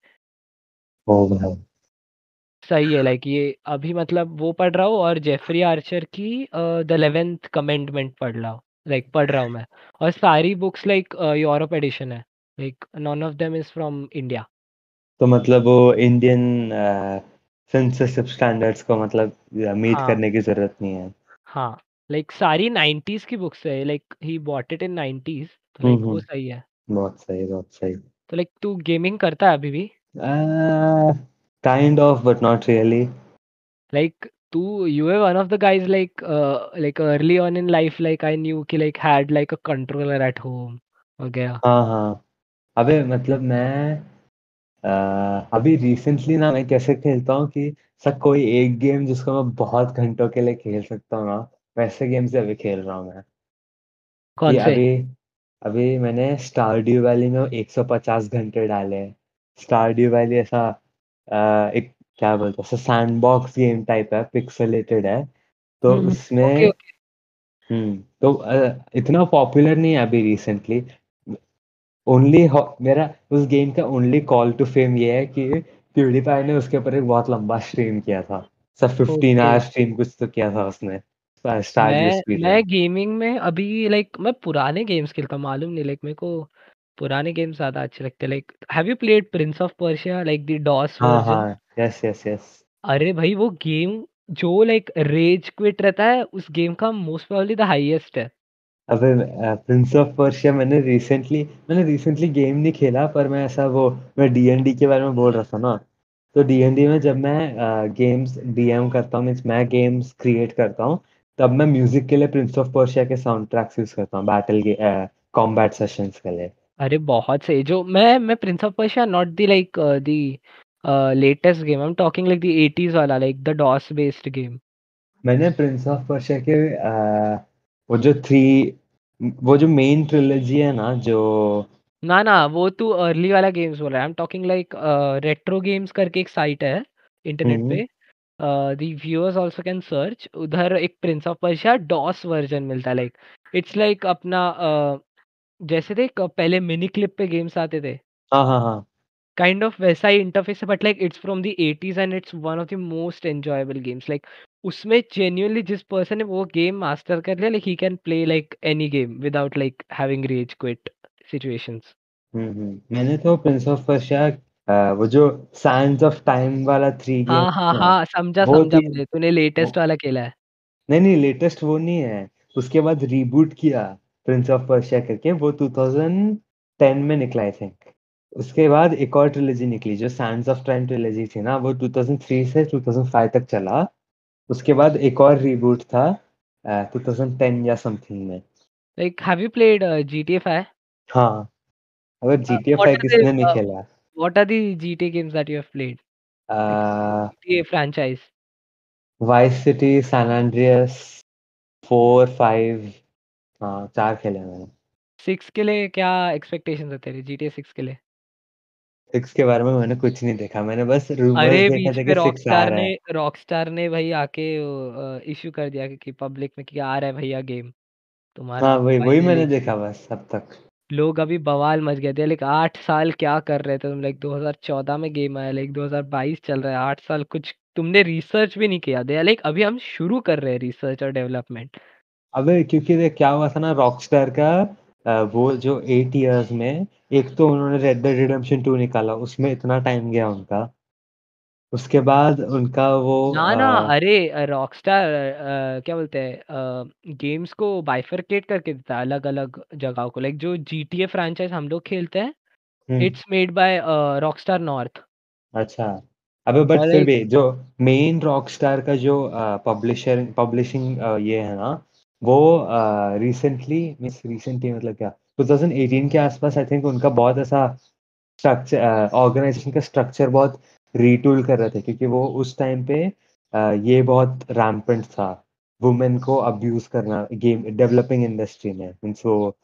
सही है लाइक ये अभी मतलब वो पढ़ रहा हूँ और जेफरी आर्चर की द इलेवेंथ कमेंडमेंट पढ़ रहा हूँ लाइक पढ़ रहा हूँ मैं। और सारी बुक्स लाइक यूरोप एडिशन है like none of them is from India तो मतलब वो इंडियन सेंसरशिप स्टैंडर्ड्स को मतलब मीट हाँ। करने की ज़रूरत नहीं है। हाँ लाइक सारी 90s की बुक्स है like he bought it in 90s तो हम्म लाइक वो हम्म। सही है। बहुत सही बहुत सही। तो लाइक तू गेमिंग करता है अभी भी? Kind of but not really like तू you were one of the guys like uh, like early on in life like I knew कि like had like a controller at home. वगैरह हाँ हाँ अबे मतलब मैं अ, अभी रिसेंटली ना मैं कैसे खेलता हूँ कि सब कोई एक गेम जिसको मैं बहुत घंटों के लिए खेल सकता हूँ ना वैसे गेम से अभी खेल रहा हूँ मैं। कि कौन से? अभी अभी मैंने स्टारड्यू वैली में 150 घंटे डाले हैं। स्टारड्यू वैली ऐसा एक क्या बोलते हैं सैंडबॉक्स गेम टाइप है पिक्सेलेटेड है। तो हम्म उसमें हम्म तो इतना पॉपुलर नहीं है अभी रिसेंटली ओनली मेरा उस गेम का ओनली कॉल टू फेम ये है कि प्यूडीफाई ने उसके ऊपर एक बहुत लंबा स्ट्रीम किया था। सब फिफ्टीन ओके आवर स्ट्रीम कुछ तो किया था उसने। मैं मैं गेमिंग में अभी लाइक मैं पुराने गेम्स खेलता मालूम नहीं लाइक मेरे को पुराने गेम्स ज़्यादा अच्छे लगते हैं like have you played Prince of Persia like the DOS हाँ वर्जन हाँ यस यस यस अरे भाई वो गेम जो लाइक रेज क्विट रहता है उस गेम का मोस्ट प्रोबेबली द हाईएस्ट है। अबे प्रिंस ऑफ़ पर्शिया मैंने रिसेंटली मैंने रिसेंटली गेम नहीं खेला पर मैं ऐसा वो मैं डीएनडी के बारे में बोल रहा था ना। तो डीएनडी में जब मैं गेम्स डीएम करता हूँ मीन्स मैं गेम्स क्रिएट करता हूँ तब मैं म्यूज़िक के लिए प्रिंस ऑफ़ पर्शिया के साउंड ट्रैक्स यूज़ करता हूँ बैटल के कॉम्बैट सेशंस के लिए। अरे बहुत सही। जो मैं मैं Prince of Persia not the like the latest game I am talking like the 80s वाला like the DOS based game मैंने प्रिंस ऑफ़ पर्शिया के अ, वो जो थ्री वो जो मेन ट्रिलॉजी है ना जो ना ना वो तू अर्ली वाला गेम्स बोल रहा है। I am talking like retro games करके एक साइट है इंटरनेट हम्म। पे। The viewers also can search उधर एक Prince of Persia DOS version मिलता है लाइक इट्स लाइक अपना जैसे देख पहले मिनी क्लिप पे गेम्स आते थे। हाँ हाँ हाँ। काइंड ऑफ़ वैसा ही इंटरफेस है but like it's from the 80s and it's one of the most enjoyable games like उसमें जेन्युइनली जिस पर्सन ने वो गेम मास्टर कर लिया like he can play like any game without like having rage quit situations hmm hmm. मैंने तो Prince of Persia uh, वो जो सैंड्स ऑफ़ टाइम वाला थ्री गेम हाँ, हाँ, ना हाँ, समझा, वो समझा तीन मुझे। तूने लेटेस्ट वाला खेला है। नहीं नहीं लेटेस्ट वो नहीं है। उसके बाद रीबूट किया। प्रिंस ऑफ़ पर्शिया करके वो 2010 में निकला आई थिंक उसके बाद एक और ट्रिलेजी निकली जो सैंड्स ऑफ़ टाइम ट्रिलॉजी थी ना वो 2003 से 2005 तक चला उसके बाद एक और रीबूट था अ, 2010 या समथिंग में like have you played GTA 5? हाँ अगर Uh, GTA what 5 are the किसने नहीं uh, खेला what are the GTA that you have played? Like GTA franchise. Vice City San Andreas four five हाँ चार खेले हैं मैंने। 6 के लिए क्या एक्सपेक्टेशंस है तेरे? जीटीए 6 के लिए? सिक्स के बारे में मैंने कुछ नहीं देखा। मैंने बस रूमर्स अरे देखा बीच था में कि सिक्स आ रॉकस्टार रहा ने है। रॉकस्टार ने भाई आके इशू कर दिया कि, कि पब्लिक में कि आ रहा है भैया गेम तुम्हारा हाँ वही वही मैंने फाइनली देखा बस अब तक। लोग अभी बवाल मच गए थे। लाइक आठ साल क्या कर रहे थे तुम? लाइक 2014 में गेम आया लाइक 2022 चल रहा है। आठ साल कुछ तुमने रिसर्च भी नहीं किया। दे लाइक अभी हम शुरू कर रहे हैं रिसर्च और डेवलपमेंट अबे क्योंकि देख क्या हुआ था ना रॉकस्टार का अ, वो जो एट इयर्स में एक तो उन्होंने रेड डेड रिडेम्पशन 2 निकाला उसमें इतना टाइम गया उनका। उसके बाद उनका वो ना ना अ, अरे रॉकस्टार क्या बोलते हैं गेम्स को बाइफरकेट करके देता है अलग अलग जगहों को। लाइक जो जी फ्रेंचाइज हम लोग खेलते हैं हम्म, it's made by Rockstar North अच्छा। अबे बट फिर लाइक भी जो मेन रॉकस्टार का जो पब्लिशर पब्लिशिंग ये है ना वो रिसेंटली मीन्स रिसेंटली मतलब क्या? 2018 के आसपास आई थिंक उनका बहुत ऐसा स्ट्रक्चर ऑर्गेनाइजेशन का स्ट्रक्चर बहुत रीटूल कर रहे थे क्योंकि वो उस टाइम पे अ, ये बहुत रैम्पेंट था वुमेन को अब्यूज करना गेम डेवलपिंग इंडस्ट्री में. मीन्स वो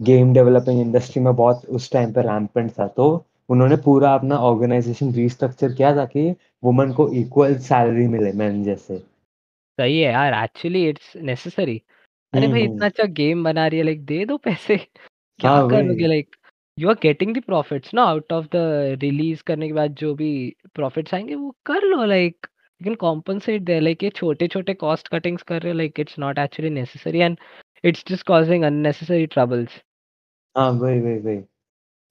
गेम डेवलपिंग इंडस्ट्री में बहुत उस टाइम पे रैम्पेंट था तो उन्होंने पूरा अपना ऑर्गेनाइजेशन रीस्ट्रक्चर किया ताकि वुमन को इक्वल सैलरी मिले मैन जैसे। सही है यार एक्चुअली इट्स नेसेसरी अरे भाई हम्म। इतना अच्छा गेम बना रही है लाइक दे दो पैसे। हाँ क्या करोगे like you are getting the profits ना आउट ऑफ़ द रिलीज़ करने के बाद जो भी प्रॉफिट्स आएँगे वो कर लो like you can compensate there like ये छोटे छोटे कॉस्ट कटिंग्स कर रहे हो like it's not actually necessary and it's just causing unnecessary troubles हाँ वही वही वही।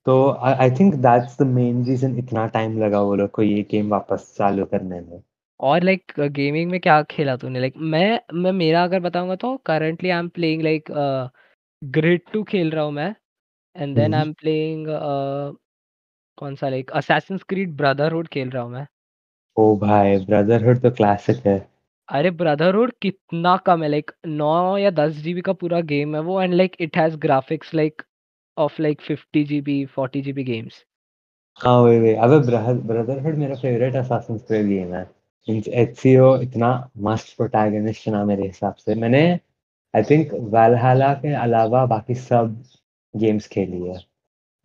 तो I think that's the main reason इतना टाइम लगा वो लोग को ये गेम वापस चालू करने में। और लाइक गेमिंग में क्या खेला तूने? लाइक मैं मैं मेरा अगर बताऊँगा तो currently I am playing like grid two खेल रहा हूँ मैं। And then I am playing कौन सा लाइक असैसिन्स क्रीड ब्रदरहुड खेल रहा हूँ मैं। ओ भाई ब्रदरहुड तो क्लासिक है। अरे ब्रदरहुड कितना कम है लाइक 9 या 10 जीबी का पूरा गेम है वो and like it has graphics like of like 50 GB 40 GB games हाँ वही वही। अबे ब्रदरहुड मेरा फेवरेट असासिन्स क्रीड गेम है। एचसीओ इतना मस्त प्रोटैगनिस्ट ना मेरे हिसाब से मैंने आई थिंक वैलहला के अलावा बाकी सब गेम्स खेली है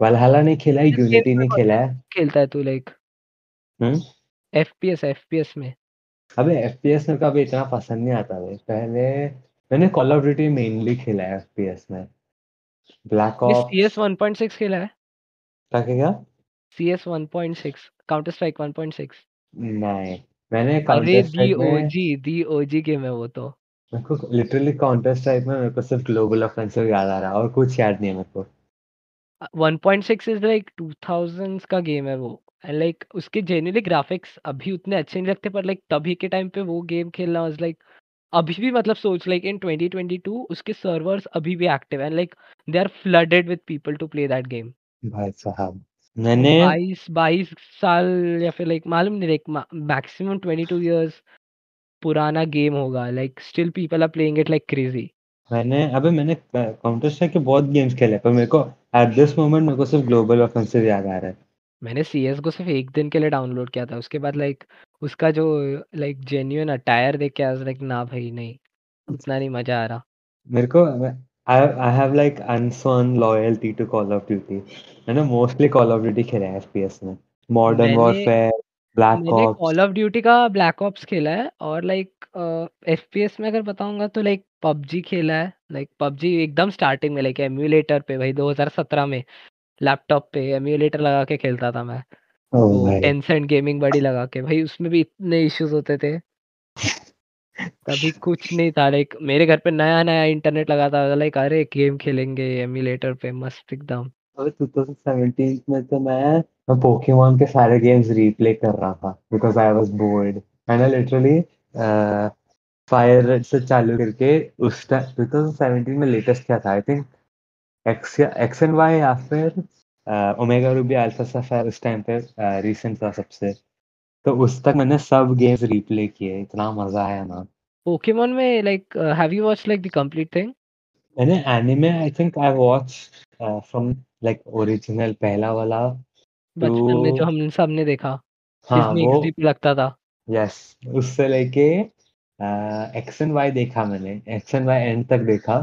वैलहला नहीं खेला है यूनिटी नहीं खेला है खेलता है तू लाइक एफपीएस एफपीएस में अबे एफपीएस में कभी इतना पसंद नहीं आता भाई पहले मैंने कॉल ऑफ़ ड्यूटी मेनली खेला है एफपीएस में ब्लैक ऑप्स सीएस 1.6 खेला है क्या क्या सीएस 1.6 काउंटर स्ट्राइक 1.6 नहीं मैंने अरे काउंटर दी स्ट्राइक में ओजी दी ओजी गेम है वो तो। मेरे को लिटरली काउंटर स्ट्राइक में मेरे को सिर्फ़ ग्लोबल ऑफेंसिव याद आ रहा है और कुछ याद नहीं है मेरे को। 1.6 इज़ लाइक 2000s का गेम है वो। एंड लाइक उसके जेन्युइनली ग्राफिक्स अभी उतने अच्छे नहीं लगते पर लाइक तभी के टाइम पे वो गेम खेलना वाज लाइक अभी भी मतलब सोच लाइक इन 2022 उसके सर्वर्स अभी भी active and like they are flooded with people to play that game भाई साहब। मैंने 22 22 साल या फिर लाइक मालूम नहीं लाइक मैक्सिमम 22 इयर्स पुराना गेम होगा like still people are playing it like crazy. मैंने अबे मैंने काउंटर स्ट्राइक के बहुत गेम्स खेले पर मेरे को एट दिस मोमेंट मेरे को सिर्फ़ ग्लोबल ऑफेंसिव याद आ रहा है। मैंने सीएस को सिर्फ़ एक दिन के लिए डाउनलोड किया था उसके बाद लाइक उसका जो लाइक जेन्युइन अटायर देख के आज लाइक ना भाई नहीं उतना नहीं मज़ा आ रहा। मेरे को I I have like unsworn loyalty to Call of Duty मैंने मोस्टली कॉल ऑफ़ ड्यूटी खेला है एफपीएस में. मैंने वॉरफेयर ब्लैक मैंने ऑप्स कॉल ऑफ़ ड्यूटी का ब्लैक ऑप्स खेला है और लाइक एफपीएस में अगर बताऊँगा तो लाइक पबजी खेला है. लाइक पबजी एकदम स्टार्टिंग में लाइक एम्यूलेटर पे भाई 2017 में. लैपटॉप पे एम्यूलेटर लगा के खेलता था मैं. टेंसेंट गेमिंग बड़ी लगा के. भाई उसमें भी इतने इश्यूज़ होते थे. तभी कुछ नहीं था लाइक मेरे घर पे नया नया इंटरनेट लगा था लाइक अरे गेम खेलेंगे एम्यूलेटर पे, मस्त एकदम। अबे 2017 में तो मैं मैं पोकेमोन के सारे गेम्स रीप्ले कर रहा था बिकॉज़ आई वाज बोर्ड मैंने लिटरली फायर रेड से चालू करके उस टाइम 2017 में लेटेस्ट क्या था आई थिंक एक्स या एक्स एंड वाई या फिर ओमेगा रूबी अल्फ़ा सफायर उस टाइम पे रीसेंट था सबसे। तो उस तक मैंने सब गेम्स रीप्ले किए इतना मज़ा आया ना। पोकेमोन में like have you watch like the complete thing मैंने anime I think I watch from like original पहला वाला बचपन में जो हम सबने देखा हाँ वो लगता था। यस उससे लेके एक्स एंड वाई देखा मैंने एक्स एंड वाई एंड तक देखा।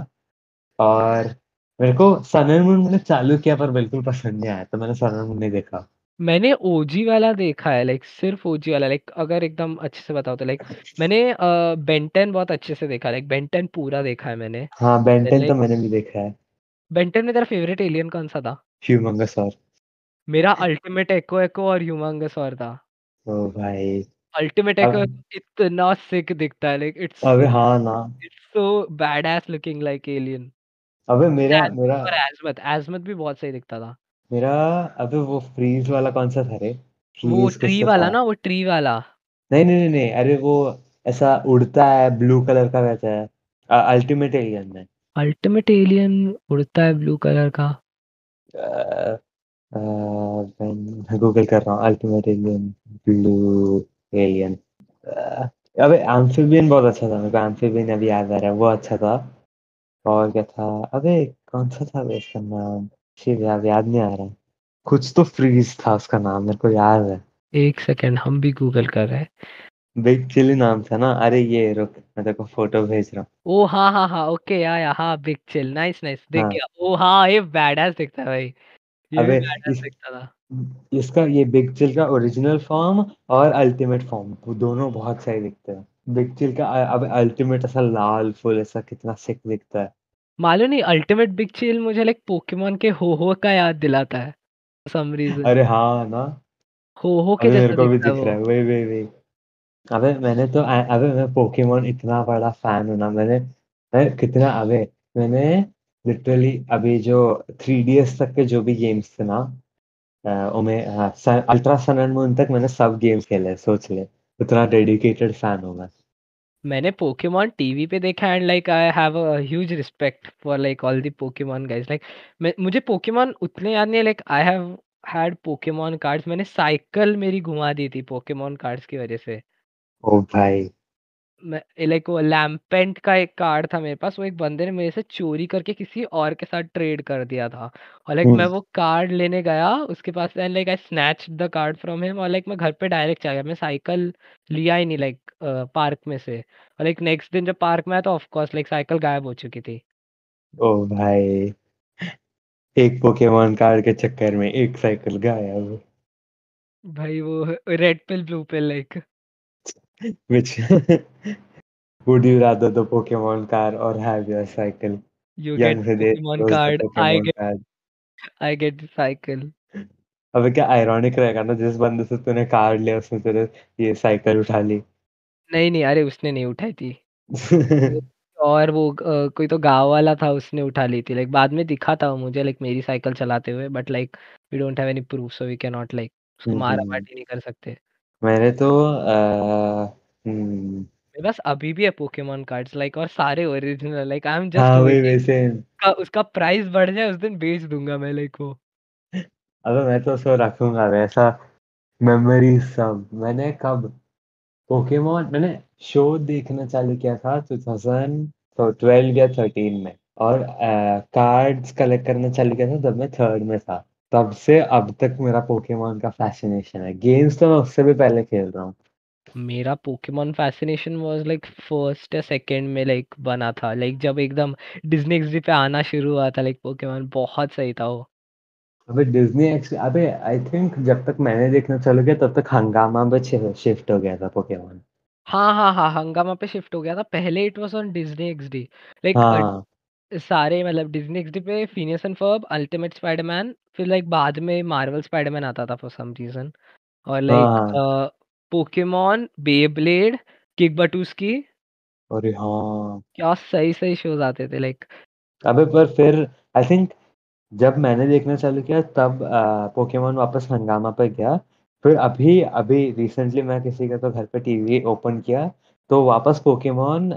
और मेरे को सन एंड मून मैंने चालू किया पर बिल्कुल पसंद नहीं आया तो मैंने सन एंड मून नहीं देखा। मैंने ओजी वाला देखा है लाइक सिर्फ़ ओजी वाला लाइक अगर एकदम अच्छे से बताओ तो लाइक मैंने 10 बहुत अच्छे से देखा लाइक 10 पूरा देखा है मैंने। हाँ 10 तो लाइक मैंने भी देखा है। 10 में तेरा फेवरेट एलियन कौन सा था? ह्यूमंगस और मेरा अल्टीमेट एको एको और ह्यूमंगस और था। ओ भाई। अल्टीमेट अब एको इतना सिक दिखता है लाइक इट्स अबे हाँ ना। It's so badass looking like alien अबे मेरा मेरा और एज़मथ एज़मथ भी बहुत सही दिखता था। मेरा अबे वो फ्रीज वाला कौन सा था रे वो ट्री तो वाला ना वो ट्री वाला। नहीं नहीं नहीं अरे वो ऐसा उड़ता है ब्लू कलर का रहता है। अल्टीमेट एलियन में। अल्टीमेट एलियन उड़ता है ब्लू कलर का। मैं गूगल कर रहा हूँ अल्टीमेट एलियन ब्लू एलियन अबे एम्फीबियन बहुत अच्छा था मेरे को एम्फीबियन अभी याद आ रहा है वो अच्छा था। और क्या था? अबे कौन सा था इसका नाम? शिट यार याद नहीं आ रहा। कुछ तो फ्रीज था उसका नाम मेरे को याद है। एक सेकंड हम भी गूगल कर रहे हैं। बिग चिली नाम था ना? अरे ये रुक मैं तेरे को फ़ोटो भेज रहा हूँ। ओ हाँ हाँ हाँ ओके या हाँ बिग चिल नाइस नाइस देख हाँ। ओ हाँ ये बैडास दिखता है भाई। ये अबे इस दिखता था। इसका ये बिग चिल का ओरिजिनल फॉर्म और अल्टीमेट फॉर्म वो दोनों बहुत सही दिखते हैं। बिग चिल का अब अल्टीमेट ऐसा लाल फुल ऐसा कितना सिक दिखता है। मालूम नहीं अल्टीमेट बिग चिल मुझे लाइक पोकेमोन के हो हो का याद दिलाता है सम रीजन अरे हाँ ना। हो हो के अबे मेरे जैसा को भी दिखता है दिख वो। रहा है वही वही वही। अबे मैंने तो अबे मैं पोकेमोन इतना बड़ा फ़ैन हूँ ना मैंने मैं कितना अबे मैंने लिटरली अभी जो थ्री डी एस तक के जो भी गेम्स थे ना उनमें अल्ट्रा सन एंड मून तक मैंने सब गेम्स खेले सोच ले। उतना डेडिकेटेड फ़ैन हूँ मैं। मैंने पोकेमॉन टीवी पे देखा and like I have a huge respect for like all the Pokemon guys like मुझे पोकेमॉन उतने याद नहीं है like I have had Pokemon cards मैंने साइकिल मेरी घुमा दी थी पोकेमॉन कार्ड्स की वजह से। ओ भाई। लाइक वो लैम्पेंट का एक कार्ड था मेरे पास वो एक बंदे ने मेरे से चोरी करके किसी और के साथ ट्रेड कर दिया था। और लाइक मैं वो कार्ड लेने गया उसके पास and like I snatch the card from him और लाइक मैं घर पे डायरेक्ट चला गया। मैं साइकिल लिया ही नहीं लाइक पार्क में से। और लाइक नेक्स्ट दिन जब पार्क में आया तो ऑफ़ कोर्स लाइक साइकिल गायब हो चुकी थी। ओ भाई। एक पोकेमोन कार्ड के चक्कर में एक साइकिल गायब। भाई वो red pill blue pill like which would you rather the Pokemon card or have your cycle? You Young chose the card I Pokemon get card. I get cycle अबे क्या ironic रहेगा ना जिस बंदे से तूने कार्ड लिया उसने तेरे ये साइकिल उठा ली नहीं नहीं अरे उसने नहीं उठाई थी और वो अ, कोई तो गाँव वाला था उसने उठा ली थी लाइक बाद में दिखा था वो मुझे लाइक मेरी साइकिल चलाते हुए but like we don't have any proof so we can not like उसको हम्म, मारा हम्म। मारी नहीं कर सकते मैंने तो आ, हम्म, मेरे पास अभी भी है पोकेमोन कार्ड्स लाइक और सारे original like I am just हाँ वही वेटिंग वैसे उसका उसका प्राइस बढ़ जाए उस दिन बेच दूँगा मैं लाइक वो। अबे मैं तो उसको रखूँगा वैसा मेमोरीज सब। मैंने कब पोकेमोन मैंने शो देखना चालू किया था 2012 या 13 में। और कार्ड्स कलेक्ट करना चालू किया था जब मैं थर्ड में था। तब से अब तक मेरा पोकेमोन का फैसिनेशन है। गेम्स तो मैं उससे भी पहले खेल रहा हूँ। मेरा Pokemon fascination was like first या सेकंड में लाइक बना था। लाइक जब एकदम डिज्नी एक्सडी पे आना शुरू हुआ था लाइक पोकेमोन बहुत सही था वो। अबे डिज्नी एक्स अबे आई थिंक जब तक मैंने देखना चालू किया तब तक हंगामा पे शिफ्ट हो गया था पोकेमोन हाँ हाँ हाँ हंगामा पे शिफ्ट हो गया था। पहले it was on Disney XD like हाँ। सारे मतलब डिज्नी एक्सडी पे Phineas and Ferb Ultimate Spiderman फिर लाइक बाद में मार्वल स्पाइडरमैन आता था फॉर सम रीजन और लाइक हाँ। पोकेमोन बेब्लेड किक बटूस्की अरे हाँ। क्या सही सही शोज़ आते थे लाइक अबे पर फिर आई थिंक जब मैंने देखना चालू किया तब पोकेमोन वापस हंगामा पे गया। फिर अभी अभी रिसेंटली मैं किसी का तो घर पे टीवी ओपन किया तो वापस पोकेमोन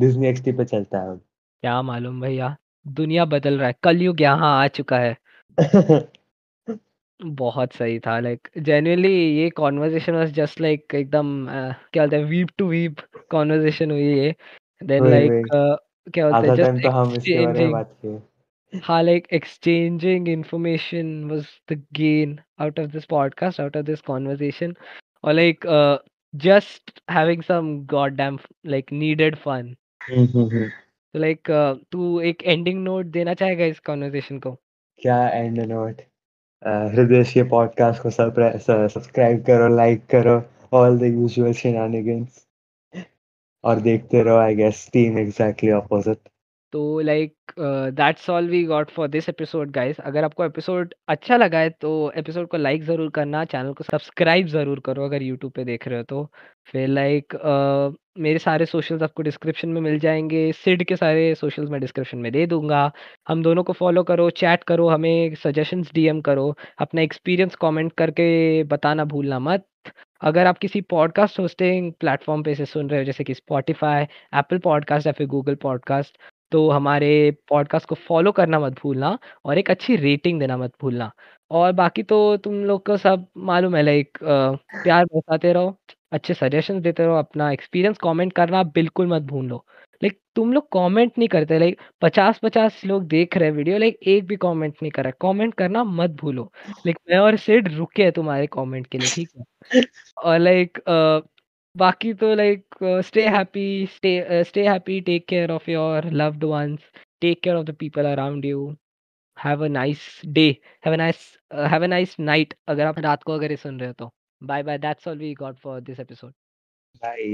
डिज्नी एक्सटी पे चलता है। अब क्या मालूम भैया दुनिया बदल रहा है कलयुग यहाँ आ चुका है। बहुत सही था लाइक जेन्युइनली ये कॉन्वर्सेशन वाज जस्ट लाइक एकदम क्या बोलते हैं वीप टू वीप कॉन्वर्सेशन हुई ये। देन लाइक क्या बोलते हैं जस्ट तो हम इसके बारे में एक्सचेंजिंग बात किए। हाँ like the gain out of this podcast out of this conversation or like uh, just having some goddamn like needed fun hmm, hmm, hmm. तो लाइक तू एक एंडिंग नोट देना चाहेगा इस कॉन्वर्सेशन को? क्या एंड नोट हृदय के पॉडकास्ट को सब्सक्राइब करो लाइक करो ऑल द यूजुअल शेनानिगन्स और देखते रहो I guess team exactly opposite तो like that's all we got for this episode guys अगर आपको एपिसोड अच्छा लगा है तो एपिसोड को लाइक ज़रूर करना चैनल को सब्सक्राइब ज़रूर करो अगर यूट्यूब पे देख रहे हो तो। फिर लाइक uh, मेरे सारे सोशल्स आपको डिस्क्रिप्शन में मिल जाएँगे। सिड के सारे सोशल्स मैं डिस्क्रिप्शन में दे दूँगा। हम दोनों को फॉलो करो चैट करो हमें सजेशंस डीएम करो। अपना एक्सपीरियंस कमेंट करके बताना भूलना मत। अगर आप किसी पॉडकास्ट होस्टिंग प्लेटफॉर्म पे से सुन रहे हो जैसे कि स्पॉटिफाई एप्पल पॉडकास्ट या फिर गूगल पॉडकास्ट तो हमारे पॉडकास्ट को फॉलो करना मत भूलना और एक अच्छी रेटिंग देना मत भूलना। और बाकी तो तुम लोग को सब मालूम है लाइक प्यार बरसाते रहो अच्छे सजेशंस देते रहो अपना एक्सपीरियंस कमेंट करना बिल्कुल मत भूल। लो लाइक तुम लोग कमेंट नहीं करते लाइक पचास पचास लोग देख रहे हैं वीडियो लाइक एक भी कमेंट नहीं कर रहा। कमेंट करना मत भूलो। लाइक मैं और सिड रुके हैं तुम्हारे कमेंट के लिए ठीक है? और लाइक बाकी तो like stay happy stay stay happy take care of your loved ones take care of the people around you have a nice day have a nice have a nice night अगर आप रात को अगर ये सुन रहे हो तो। Bye bye that's all we got for this episode bye